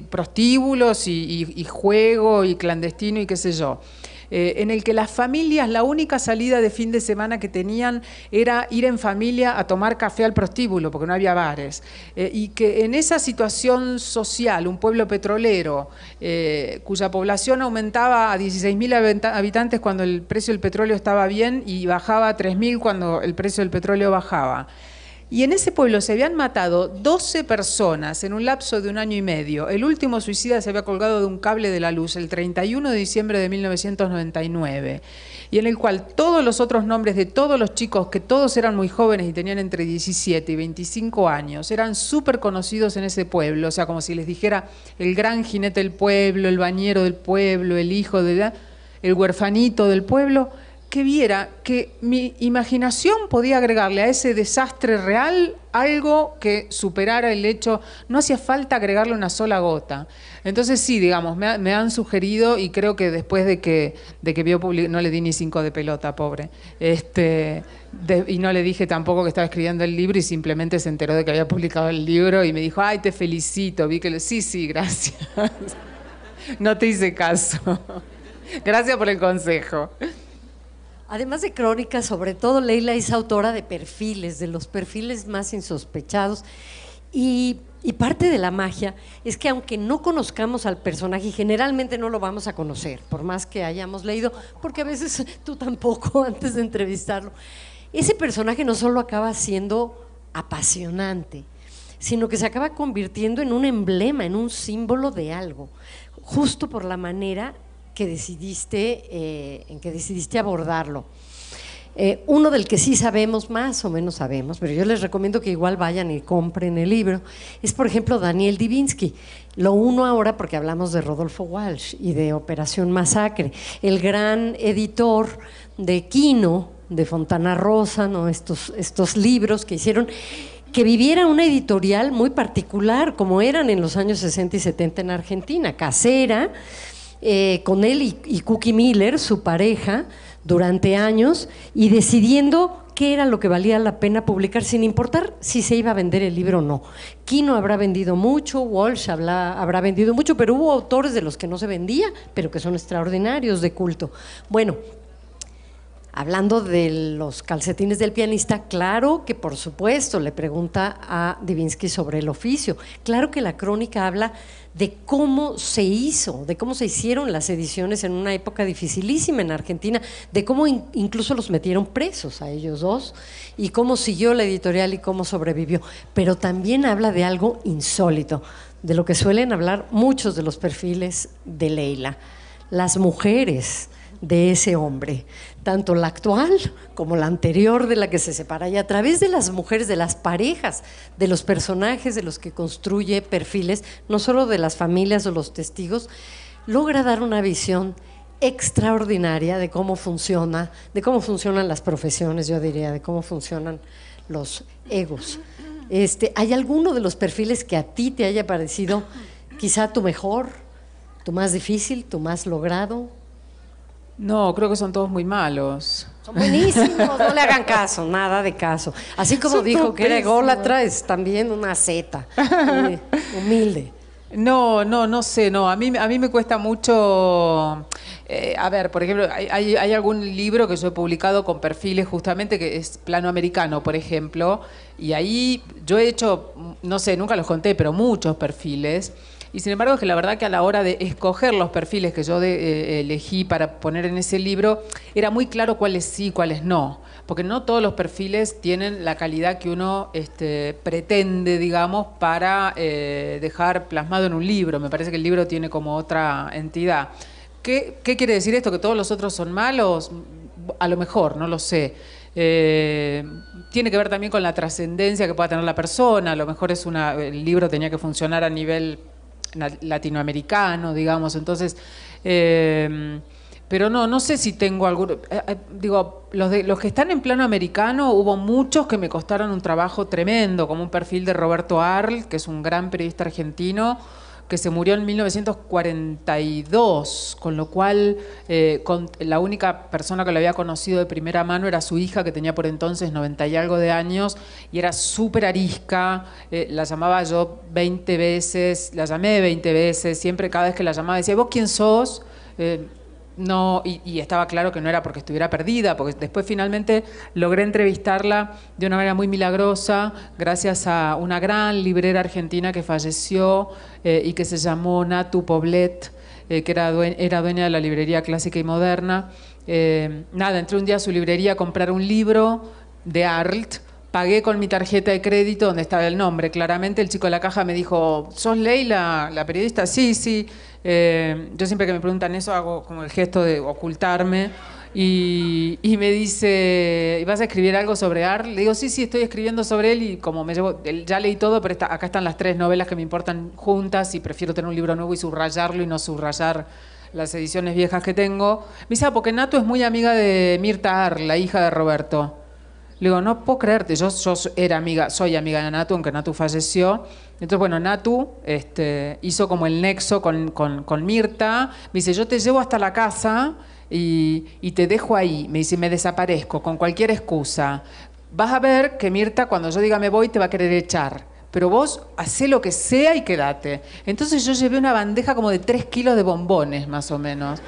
prostíbulos y juego y clandestino y qué sé yo. Eh, en el que las familias, la única salida de fin de semana que tenían era ir en familia a tomar café al prostíbulo, porque no había bares, eh, y que en esa situación social, un pueblo petrolero, eh, cuya población aumentaba a 16.000 habitantes cuando el precio del petróleo estaba bien y bajaba a 3.000 cuando el precio del petróleo bajaba. Y en ese pueblo se habían matado 12 personas en un lapso de un año y medio. El último suicida se había colgado de un cable de la luz el 31 de diciembre de 1999, y en el cual todos los otros nombres de todos los chicos, que todos eran muy jóvenes y tenían entre 17 y 25 años, eran súper conocidos en ese pueblo. O sea, como si les dijera el gran jinete del pueblo, el bañero del pueblo, el hijo de... el huerfanito del pueblo que viera que mi imaginación podía agregarle a ese desastre real algo que superara el hecho, no hacía falta agregarle una sola gota. Entonces sí, digamos, me, han sugerido y creo que después de que, de que vio no le di ni cinco de pelota, pobre, este, y no le dije tampoco que estaba escribiendo el libro y simplemente se enteró de que había publicado el libro y me dijo, ay, te felicito, vi que lo... Sí, sí, gracias. no te hice caso. gracias por el consejo. Además de crónicas, sobre todo Leila es autora de perfiles, de los perfiles más insospechados. Y, parte de la magia es que aunque no conozcamos al personaje, generalmente no lo vamos a conocer, por más que hayamos leído, porque a veces tú tampoco antes de entrevistarlo, ese personaje no solo acaba siendo apasionante, sino que se acaba convirtiendo en un emblema, en un símbolo de algo, justo por la manera que decidiste, eh, en que decidiste abordarlo. Eh, uno del que sí sabemos, más o menos sabemos, pero yo les recomiendo que igual vayan y compren el libro, es por ejemplo Daniel Divinsky. Lo uno ahora porque hablamos de Rodolfo Walsh y de Operación Masacre, el gran editor de Kino, de Fontana Rosa, ¿no? estos, estos libros que hicieron que viviera una editorial muy particular, como eran en los años 60 y 70 en Argentina, casera, eh, con él y, Cookie Miller, su pareja, durante años, y decidiendo qué era lo que valía la pena publicar, sin importar si se iba a vender el libro o no. Kino habrá vendido mucho, Walsh habrá vendido mucho, pero hubo autores de los que no se vendía, pero que son extraordinarios de culto. Bueno, Hablando de los calcetines del pianista, claro que por supuesto le pregunta a Divinsky sobre el oficio. Claro que la crónica habla de cómo se hizo, de cómo se hicieron las ediciones en una época dificilísima en Argentina, de cómo incluso los metieron presos a ellos dos y cómo siguió la editorial y cómo sobrevivió. Pero también habla de algo insólito, de lo que suelen hablar muchos de los perfiles de Leila, las mujeres de ese hombre, tanto la actual como la anterior de la que se separa, y a través de las mujeres, de las parejas, de los personajes de los que construye perfiles, no solo de las familias o los testigos, logra dar una visión extraordinaria de cómo funciona, de cómo funcionan las profesiones, yo diría, de cómo funcionan los egos. Este, ¿Hay alguno de los perfiles que a ti te haya parecido quizá tu mejor, tu más difícil, tu más logrado? No, creo que son todos muy malos. Son buenísimos, no le hagan caso, nada de caso. Así como dijo que era ególatra, es también una zeta, eh, humilde. No, no, no sé, no. A mí, a mí me cuesta mucho. Eh, a ver, por ejemplo, hay, hay, algún libro que yo he publicado con perfiles justamente que es plano americano, por ejemplo, y ahí yo he hecho, no sé, nunca los conté, pero muchos perfiles. Y sin embargo, es que la verdad que a la hora de escoger los perfiles que yo eh, elegí para poner en ese libro, era muy claro cuáles sí cuáles no. Porque no todos los perfiles tienen la calidad que uno este, pretende, digamos, para eh, dejar plasmado en un libro. Me parece que el libro tiene como otra entidad. ¿Qué, quiere decir esto? ¿Que todos los otros son malos? A lo mejor, no lo sé. Eh, tiene que ver también con la trascendencia que pueda tener la persona. A lo mejor es una, el libro tenía que funcionar a nivel latinoamericano, digamos. Entonces, eh, pero no, no sé si tengo algún... Eh, eh, digo, los, de, los que están en plano americano, hubo muchos que me costaron un trabajo tremendo, como un perfil de Roberto Arl, que es un gran periodista argentino, que se murió en 1942, con lo cual eh, la única persona que lo había conocido de primera mano era su hija, que tenía por entonces 90 y algo de años, y era súper arisca, eh, la llamaba yo 20 veces, la llamé 20 veces, siempre cada vez que la llamaba decía, ¿vos quién sos? Eh, no, y, estaba claro que no era porque estuviera perdida, porque después finalmente logré entrevistarla de una manera muy milagrosa, gracias a una gran librera argentina que falleció eh, y que se llamó Natu Poblet, eh, que era era dueña de la librería clásica y moderna. Eh, nada, entré un día a su librería a comprar un libro de Arlt, pagué con mi tarjeta de crédito donde estaba el nombre. Claramente el chico de la caja me dijo, ¿sos Leila, la periodista? Sí, sí. Eh, yo siempre que me preguntan eso hago como el gesto de ocultarme. Y, me dice, ¿vas a escribir algo sobre Arl? Le digo, sí, sí, estoy escribiendo sobre él y como me llevo, ya leí todo, pero acá están las tres novelas que me importan juntas y prefiero tener un libro nuevo y subrayarlo y no subrayar las ediciones viejas que tengo. Me dice, ah, porque Nato es muy amiga de Mirta Arl, la hija de Roberto. Le digo, no puedo creerte, yo, yo era amiga, soy amiga de Natu, aunque Natu falleció. Entonces, bueno, Natu este, hizo como el nexo con, con, Mirta. Me dice, yo te llevo hasta la casa y, y, te dejo ahí. Me dice, me desaparezco con cualquier excusa. Vas a ver que Mirta, cuando yo diga me voy, te va a querer echar. Pero vos hacé lo que sea y quédate. Entonces yo llevé una bandeja como de tres kilos de bombones, más o menos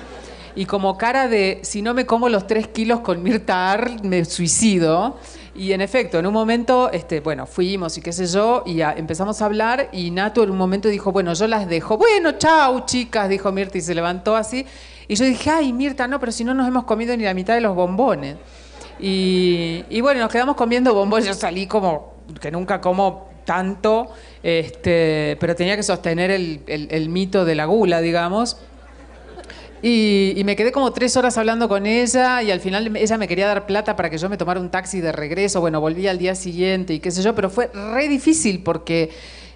y como cara de si no me como los tres kilos con Mirta Arl, me suicido. Y en efecto, en un momento, este, bueno, fuimos y qué sé yo, y empezamos a hablar y Nato en un momento dijo, bueno, yo las dejo. Bueno, chau, chicas, dijo Mirta y se levantó así. Y yo dije, ay, Mirta, no, pero si no nos hemos comido ni la mitad de los bombones. Y, bueno, nos quedamos comiendo bombones. Yo salí como que nunca como tanto, este, pero tenía que sostener el, el mito de la gula, digamos. Y, me quedé como tres horas hablando con ella y al final ella me quería dar plata para que yo me tomara un taxi de regreso. Bueno, volví al día siguiente y qué sé yo, pero fue re difícil porque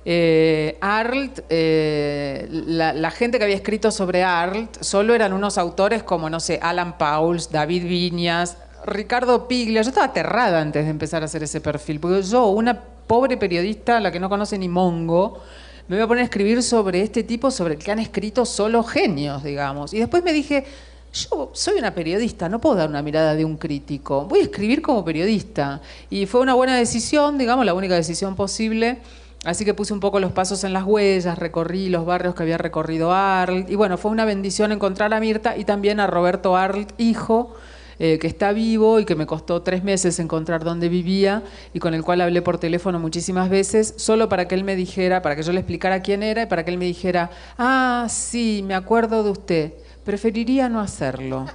eh, Arlt, eh, la, gente que había escrito sobre Arlt, solo eran unos autores como, no sé, Alan Pauls, David Viñas, Ricardo Piglia. Yo estaba aterrada antes de empezar a hacer ese perfil, porque yo, una pobre periodista, la que no conoce ni Mongo, me voy a poner a escribir sobre este tipo, sobre el que han escrito solo genios, digamos. Y después me dije, yo soy una periodista, no puedo dar una mirada de un crítico, voy a escribir como periodista. Y fue una buena decisión, digamos, la única decisión posible. Así que puse un poco los pasos en las huellas, recorrí los barrios que había recorrido Arlt. Y bueno, fue una bendición encontrar a Mirta y también a Roberto Arlt, hijo, eh, que está vivo y que me costó tres meses encontrar dónde vivía y con el cual hablé por teléfono muchísimas veces, solo para que él me dijera, para que yo le explicara quién era y para que él me dijera, ah, sí, me acuerdo de usted, preferiría no hacerlo.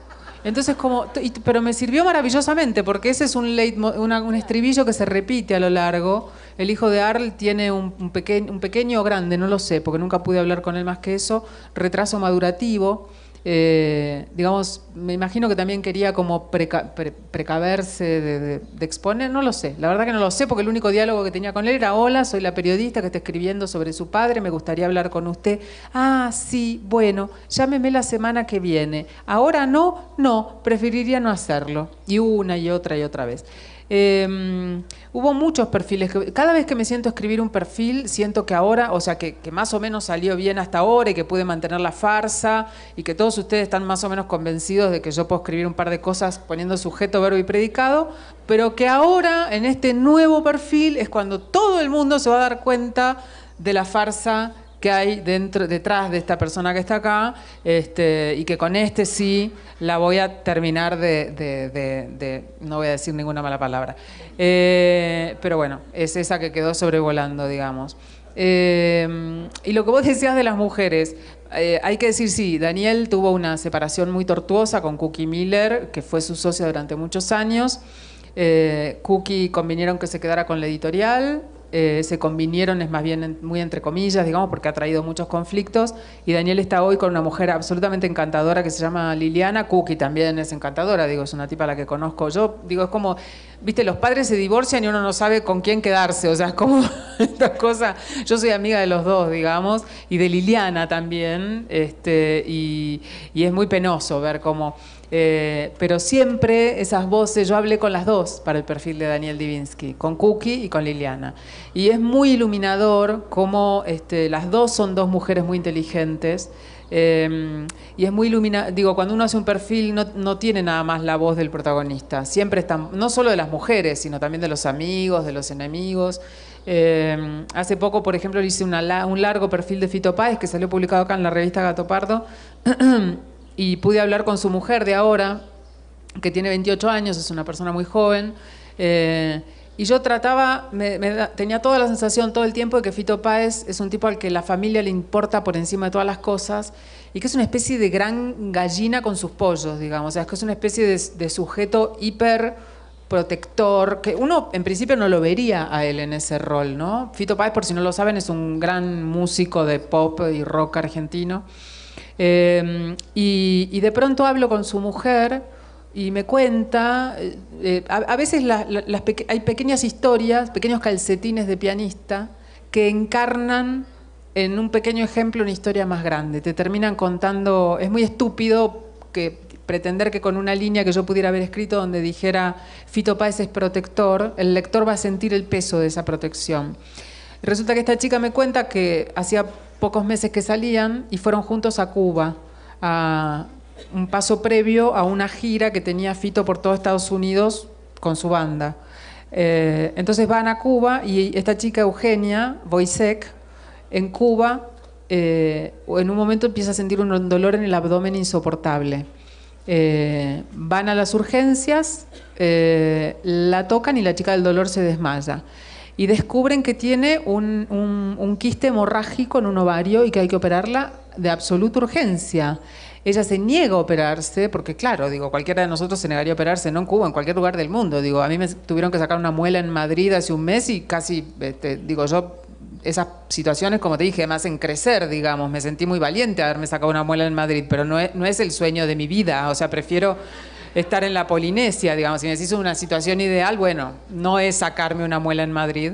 Entonces, como, pero me sirvió maravillosamente, porque ese es un, un estribillo que se repite a lo largo. El hijo de Arl tiene un, un, un pequeño o grande, no lo sé, porque nunca pude hablar con él más que eso, retraso madurativo. Eh, digamos, me imagino que también quería como precaverse de, exponer, no lo sé, la verdad que no lo sé porque el único diálogo que tenía con él era, hola, soy la periodista que está escribiendo sobre su padre, me gustaría hablar con usted. Ah, sí, bueno, llámeme la semana que viene. Ahora no, no, preferiría no hacerlo. Y una y otra y otra vez. Em, hubo muchos perfiles. cada vez que me siento a escribir un perfil, siento que ahora, o sea, que, más o menos salió bien hasta ahora y que pude mantener la farsa y que todos ustedes están más o menos convencidos de que yo puedo escribir un par de cosas poniendo sujeto, verbo y predicado, pero que ahora, en este nuevo perfil, es cuando todo el mundo se va a dar cuenta de la farsa que hay dentro, detrás de esta persona que está acá, este, y que con este sí la voy a terminar de, no voy a decir ninguna mala palabra, eh, pero bueno, es esa que quedó sobrevolando, digamos. Eh, y lo que vos decías de las mujeres, eh, hay que decir, sí, Daniel tuvo una separación muy tortuosa con Cookie Miller, que fue su socia durante muchos años. Cookie convinieron que se quedara con la editorial, eh, se convinieron, es más bien muy entre comillas, digamos, porque ha traído muchos conflictos. Y Daniel está hoy con una mujer absolutamente encantadora que se llama Liliana. Cookie también es encantadora, digo, es una tipa a la que conozco yo. Digo, es como, viste, los padres se divorcian y uno no sabe con quién quedarse. O sea, es como esta cosa. Yo soy amiga de los dos, digamos, y de Liliana también. Este, y, y es muy penoso ver cómo eh, pero siempre esas voces, yo hablé con las dos para el perfil de Daniel Divinsky, con Cookie y con Liliana. Y es muy iluminador cómo este, las dos son dos mujeres muy inteligentes. Eh, y es muy iluminador, digo, cuando uno hace un perfil no, no, tiene nada más la voz del protagonista, siempre están, no solo de las mujeres, sino también de los amigos, de los enemigos. Eh, hace poco, por ejemplo, hice un largo perfil de Fito Páez que salió publicado acá en la revista Gato Pardo. y pude hablar con su mujer de ahora, que tiene 28 años, es una persona muy joven. Eh, y yo trataba, me, tenía toda la sensación todo el tiempo de que Fito Páez es un tipo al que la familia le importa por encima de todas las cosas y que es una especie de gran gallina con sus pollos, digamos. O sea, es que es una especie de, sujeto hiper protector, que uno en principio no lo vería a él en ese rol, ¿no? Fito Páez, por si no lo saben, es un gran músico de pop y rock argentino. Em, y, de pronto hablo con su mujer y me cuenta, eh, eh, a, veces hay pequeñas historias, pequeños calcetines de pianista que encarnan en un pequeño ejemplo una historia más grande. Te terminan contando, es muy estúpido que pretender que con una línea que yo pudiera haber escrito donde dijera Fito Páez es protector, el lector va a sentir el peso de esa protección. Resulta que esta chica me cuenta que hacía pocos meses que salían y fueron juntos a Cuba, a un paso previo a una gira que tenía Fito por todo Estados Unidos con su banda. Eh, entonces van a Cuba y esta chica Eugenia Boisek en Cuba eh, en un momento empieza a sentir un dolor en el abdomen insoportable. Eh, van a las urgencias, la tocan y la chica del dolor se desmaya y descubren que tiene un, un, quiste hemorrágico en un ovario y que hay que operarla de absoluta urgencia. Ella se niega a operarse, porque claro, digo, cualquiera de nosotros se negaría a operarse, no en Cuba, en cualquier lugar del mundo. Digo, a mí me tuvieron que sacar una muela en Madrid hace un mes y casi, este, digo, yo esas situaciones, como te dije, me hacen crecer, digamos. Me sentí muy valiente haberme sacado una muela en Madrid, pero no es, no es el sueño de mi vida. O sea, prefiero estar en la Polinesia, digamos. Si me una situación ideal, bueno, no es sacarme una muela en Madrid.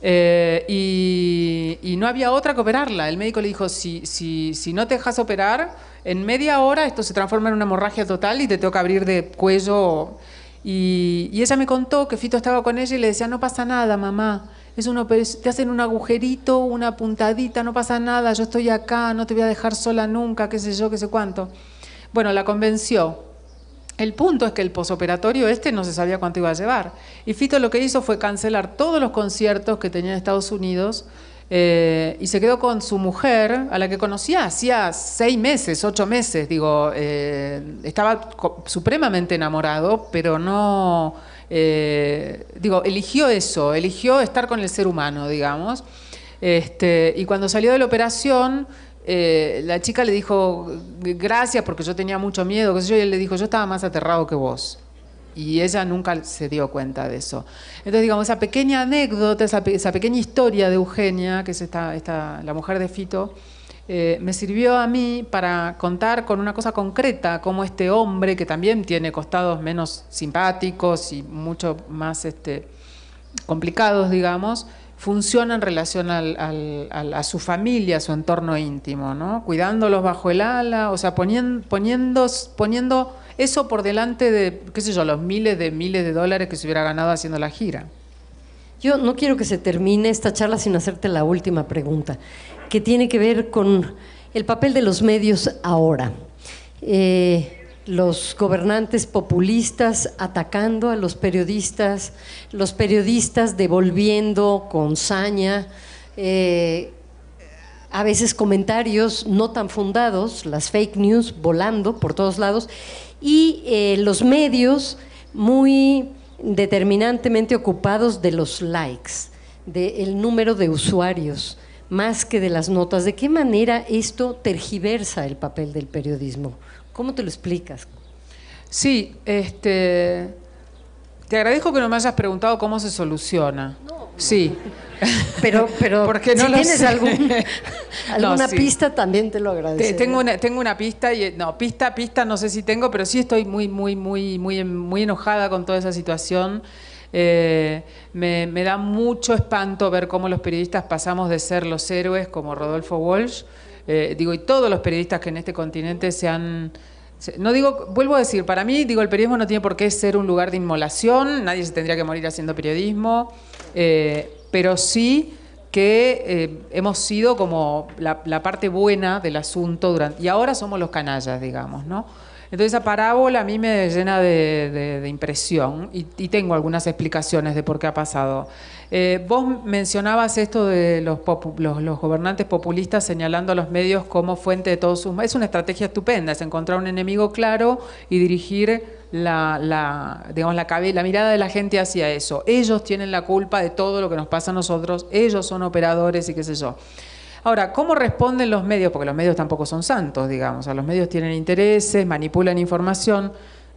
Eh, y, no había otra que operarla. El médico le dijo, si, si, si no te dejas operar, en media hora esto se transforma en una hemorragia total y te toca abrir de cuello. Y, y ella me contó que Fito estaba con ella y le decía, no pasa nada, mamá. Es uno, te hacen un agujerito, una puntadita, no pasa nada, yo estoy acá, no te voy a dejar sola nunca, qué sé yo, qué sé cuánto. Bueno, la convenció. El punto es que el posoperatorio este no se sabía cuánto iba a llevar. Y Fito lo que hizo fue cancelar todos los conciertos que tenía en Estados Unidos eh, y se quedó con su mujer, a la que conocía hacía seis meses, ocho meses. Digo, eh, estaba supremamente enamorado, pero no. Eh, digo, eligió eso, eligió estar con el ser humano, digamos. Este, y cuando salió de la operación, la chica le dijo, gracias porque yo tenía mucho miedo, yo, y él le dijo, yo estaba más aterrado que vos y ella nunca se dio cuenta de eso. Entonces, digamos, esa pequeña anécdota, esa, pequeña historia de Eugenia, que es la mujer de Fito, eh, me sirvió a mí para contar con una cosa concreta, como este hombre, que también tiene costados menos simpáticos y mucho más este, complicados, digamos, funciona en relación a su familia, a su entorno íntimo, ¿no? cuidándolos bajo el ala, o sea, poniendo, poniendo, poniendo eso por delante de, qué sé yo, los miles de miles de dólares que se hubiera ganado haciendo la gira. Yo no quiero que se termine esta charla sin hacerte la última pregunta, que tiene que ver con el papel de los medios ahora. Eh, los gobernantes populistas atacando a los periodistas, los periodistas devolviendo con saña, eh, a veces comentarios no tan fundados, las fake news volando por todos lados, y eh, los medios muy determinantemente ocupados de los likes, del número de usuarios, más que de las notas. ¿De qué manera esto tergiversa el papel del periodismo? ¿Cómo te lo explicas? Sí, este, te agradezco que no me hayas preguntado cómo se soluciona. Sí. Pero, pero Porque no si tienes alguna pista, también te lo agradezco. Tengo una, tengo una pista y no, pista, pista, no sé si tengo, pero sí estoy muy, muy, muy, muy, muy enojada con toda esa situación. Eh, me, da mucho espanto ver cómo los periodistas pasamos de ser los héroes como Rodolfo Walsh, eh, digo, y todos los periodistas que en este continente se han no digo, vuelvo a decir, para mí, digo, el periodismo no tiene por qué ser un lugar de inmolación, nadie se tendría que morir haciendo periodismo, eh, pero sí que eh, hemos sido como la, parte buena del asunto durante, y ahora somos los canallas, digamos, ¿no? Entonces esa parábola a mí me llena de, impresión y, tengo algunas explicaciones de por qué ha pasado. Eh, vos mencionabas esto de los, los, gobernantes populistas señalando a los medios como fuente de todos sus... Es una estrategia estupenda, es encontrar un enemigo claro y dirigir la, la, digamos, la, mirada de la gente hacia eso. Ellos tienen la culpa de todo lo que nos pasa a nosotros, ellos son operadores y qué sé yo. Ahora, ¿cómo responden los medios? Porque los medios tampoco son santos, digamos. los medios tienen intereses, manipulan información.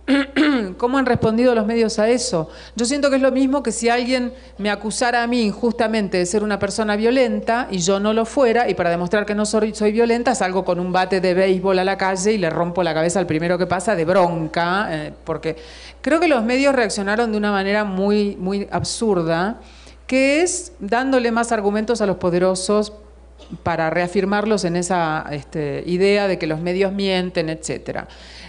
¿Cómo han respondido los medios a eso? Yo siento que es lo mismo que si alguien me acusara a mí injustamente de ser una persona violenta y yo no lo fuera, y para demostrar que no soy, violenta salgo con un bate de béisbol a la calle y le rompo la cabeza al primero que pasa de bronca, eh, porque creo que los medios reaccionaron de una manera muy, muy absurda, que es dándole más argumentos a los poderosos para reafirmarlos en esa este, idea de que los medios mienten, etc.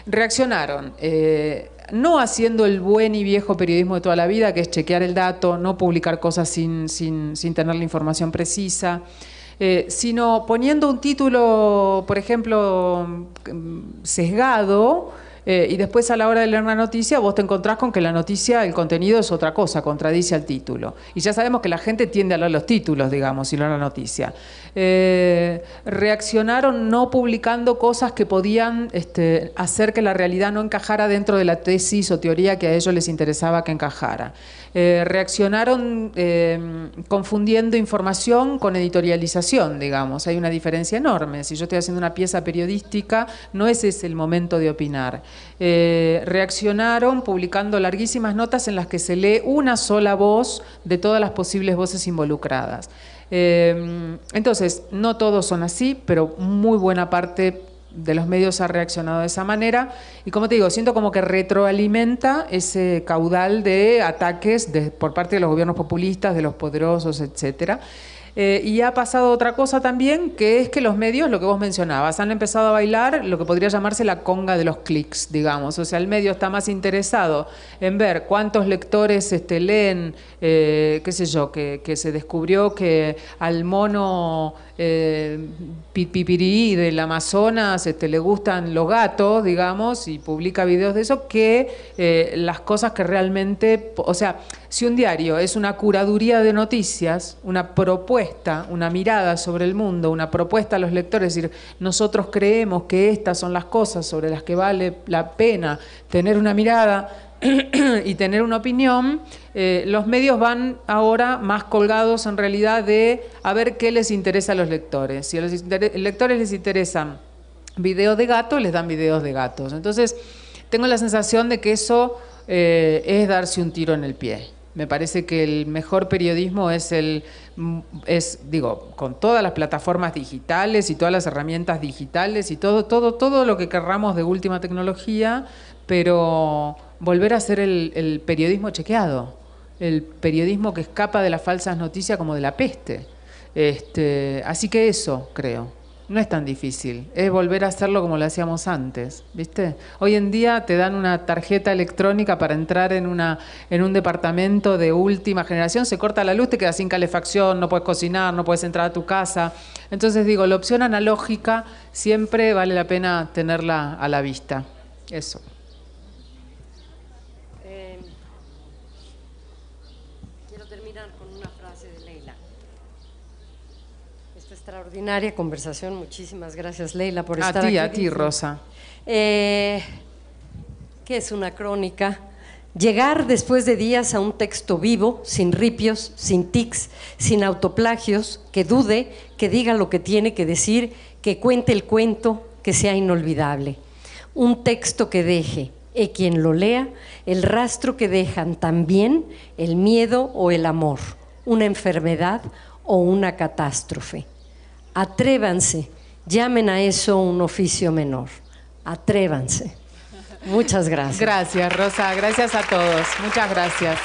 Reaccionaron, eh, no haciendo el buen y viejo periodismo de toda la vida, que es chequear el dato, no publicar cosas sin, tener la información precisa, eh, sino poniendo un título, por ejemplo, sesgado, eh, y después a la hora de leer una noticia vos te encontrás con que la noticia, el contenido es otra cosa, contradice al título. Y ya sabemos que la gente tiende a leer los títulos, digamos, y no la noticia. Eh, reaccionaron no publicando cosas que podían este, hacer que la realidad no encajara dentro de la tesis o teoría que a ellos les interesaba que encajara. Eh, reaccionaron confundiendo información con editorialización, digamos. Hay una diferencia enorme. Si yo estoy haciendo una pieza periodística, no ese es el momento de opinar. Eh, reaccionaron publicando larguísimas notas en las que se lee una sola voz de todas las posibles voces involucradas. Eh, entonces, no todos son así, pero muy buena parte de los medios ha reaccionado de esa manera y como te digo, siento como que retroalimenta ese caudal de ataques por parte de los gobiernos populistas, de los poderosos, etcétera. Eh, y ha pasado otra cosa también, que es que los medios, lo que vos mencionabas, han empezado a bailar lo que podría llamarse la conga de los clics, digamos. O sea, el medio está más interesado en ver cuántos lectores este, leen, eh, qué sé yo, que, se descubrió que al mono eh, del Amazonas este, le gustan los gatos, digamos, y publica videos de eso, que eh, las cosas que realmente, o sea, si un diario es una curaduría de noticias, una propuesta, una mirada sobre el mundo, una propuesta a los lectores, es decir, nosotros creemos que estas son las cosas sobre las que vale la pena tener una mirada y tener una opinión, eh, los medios van ahora más colgados en realidad de a ver qué les interesa a los lectores. Si a los lectores les interesan videos de gatos, les dan videos de gatos. Entonces, tengo la sensación de que eso eh, es darse un tiro en el pie. Me parece que el mejor periodismo es el, es, digo, con todas las plataformas digitales y todas las herramientas digitales y todo, todo, todo lo que querramos de última tecnología, pero volver a hacer el periodismo chequeado, el periodismo que escapa de las falsas noticias como de la peste. Este, así que eso, creo. No es tan difícil, es volver a hacerlo como lo hacíamos antes, ¿viste? Hoy en día te dan una tarjeta electrónica para entrar en, una, en un departamento de última generación, se corta la luz, te quedas sin calefacción, no puedes cocinar, no puedes entrar a tu casa. Entonces digo, la opción analógica siempre vale la pena tenerla a la vista. Eso. Extraordinaria conversación. Muchísimas gracias, Leila, por estar aquí. A ti, a ti, Rosa. Eh, ¿Qué es una crónica? Llegar después de días a un texto vivo, sin ripios, sin tics, sin autoplagios, que dude, que diga lo que tiene que decir, que cuente el cuento, que sea inolvidable. Un texto que deje, y quien lo lea, el rastro que dejan también el miedo o el amor, una enfermedad o una catástrofe. Atrévanse, llamen a eso un oficio menor. Atrévanse. Muchas gracias. Gracias, Rosa. Gracias a todos. Muchas gracias.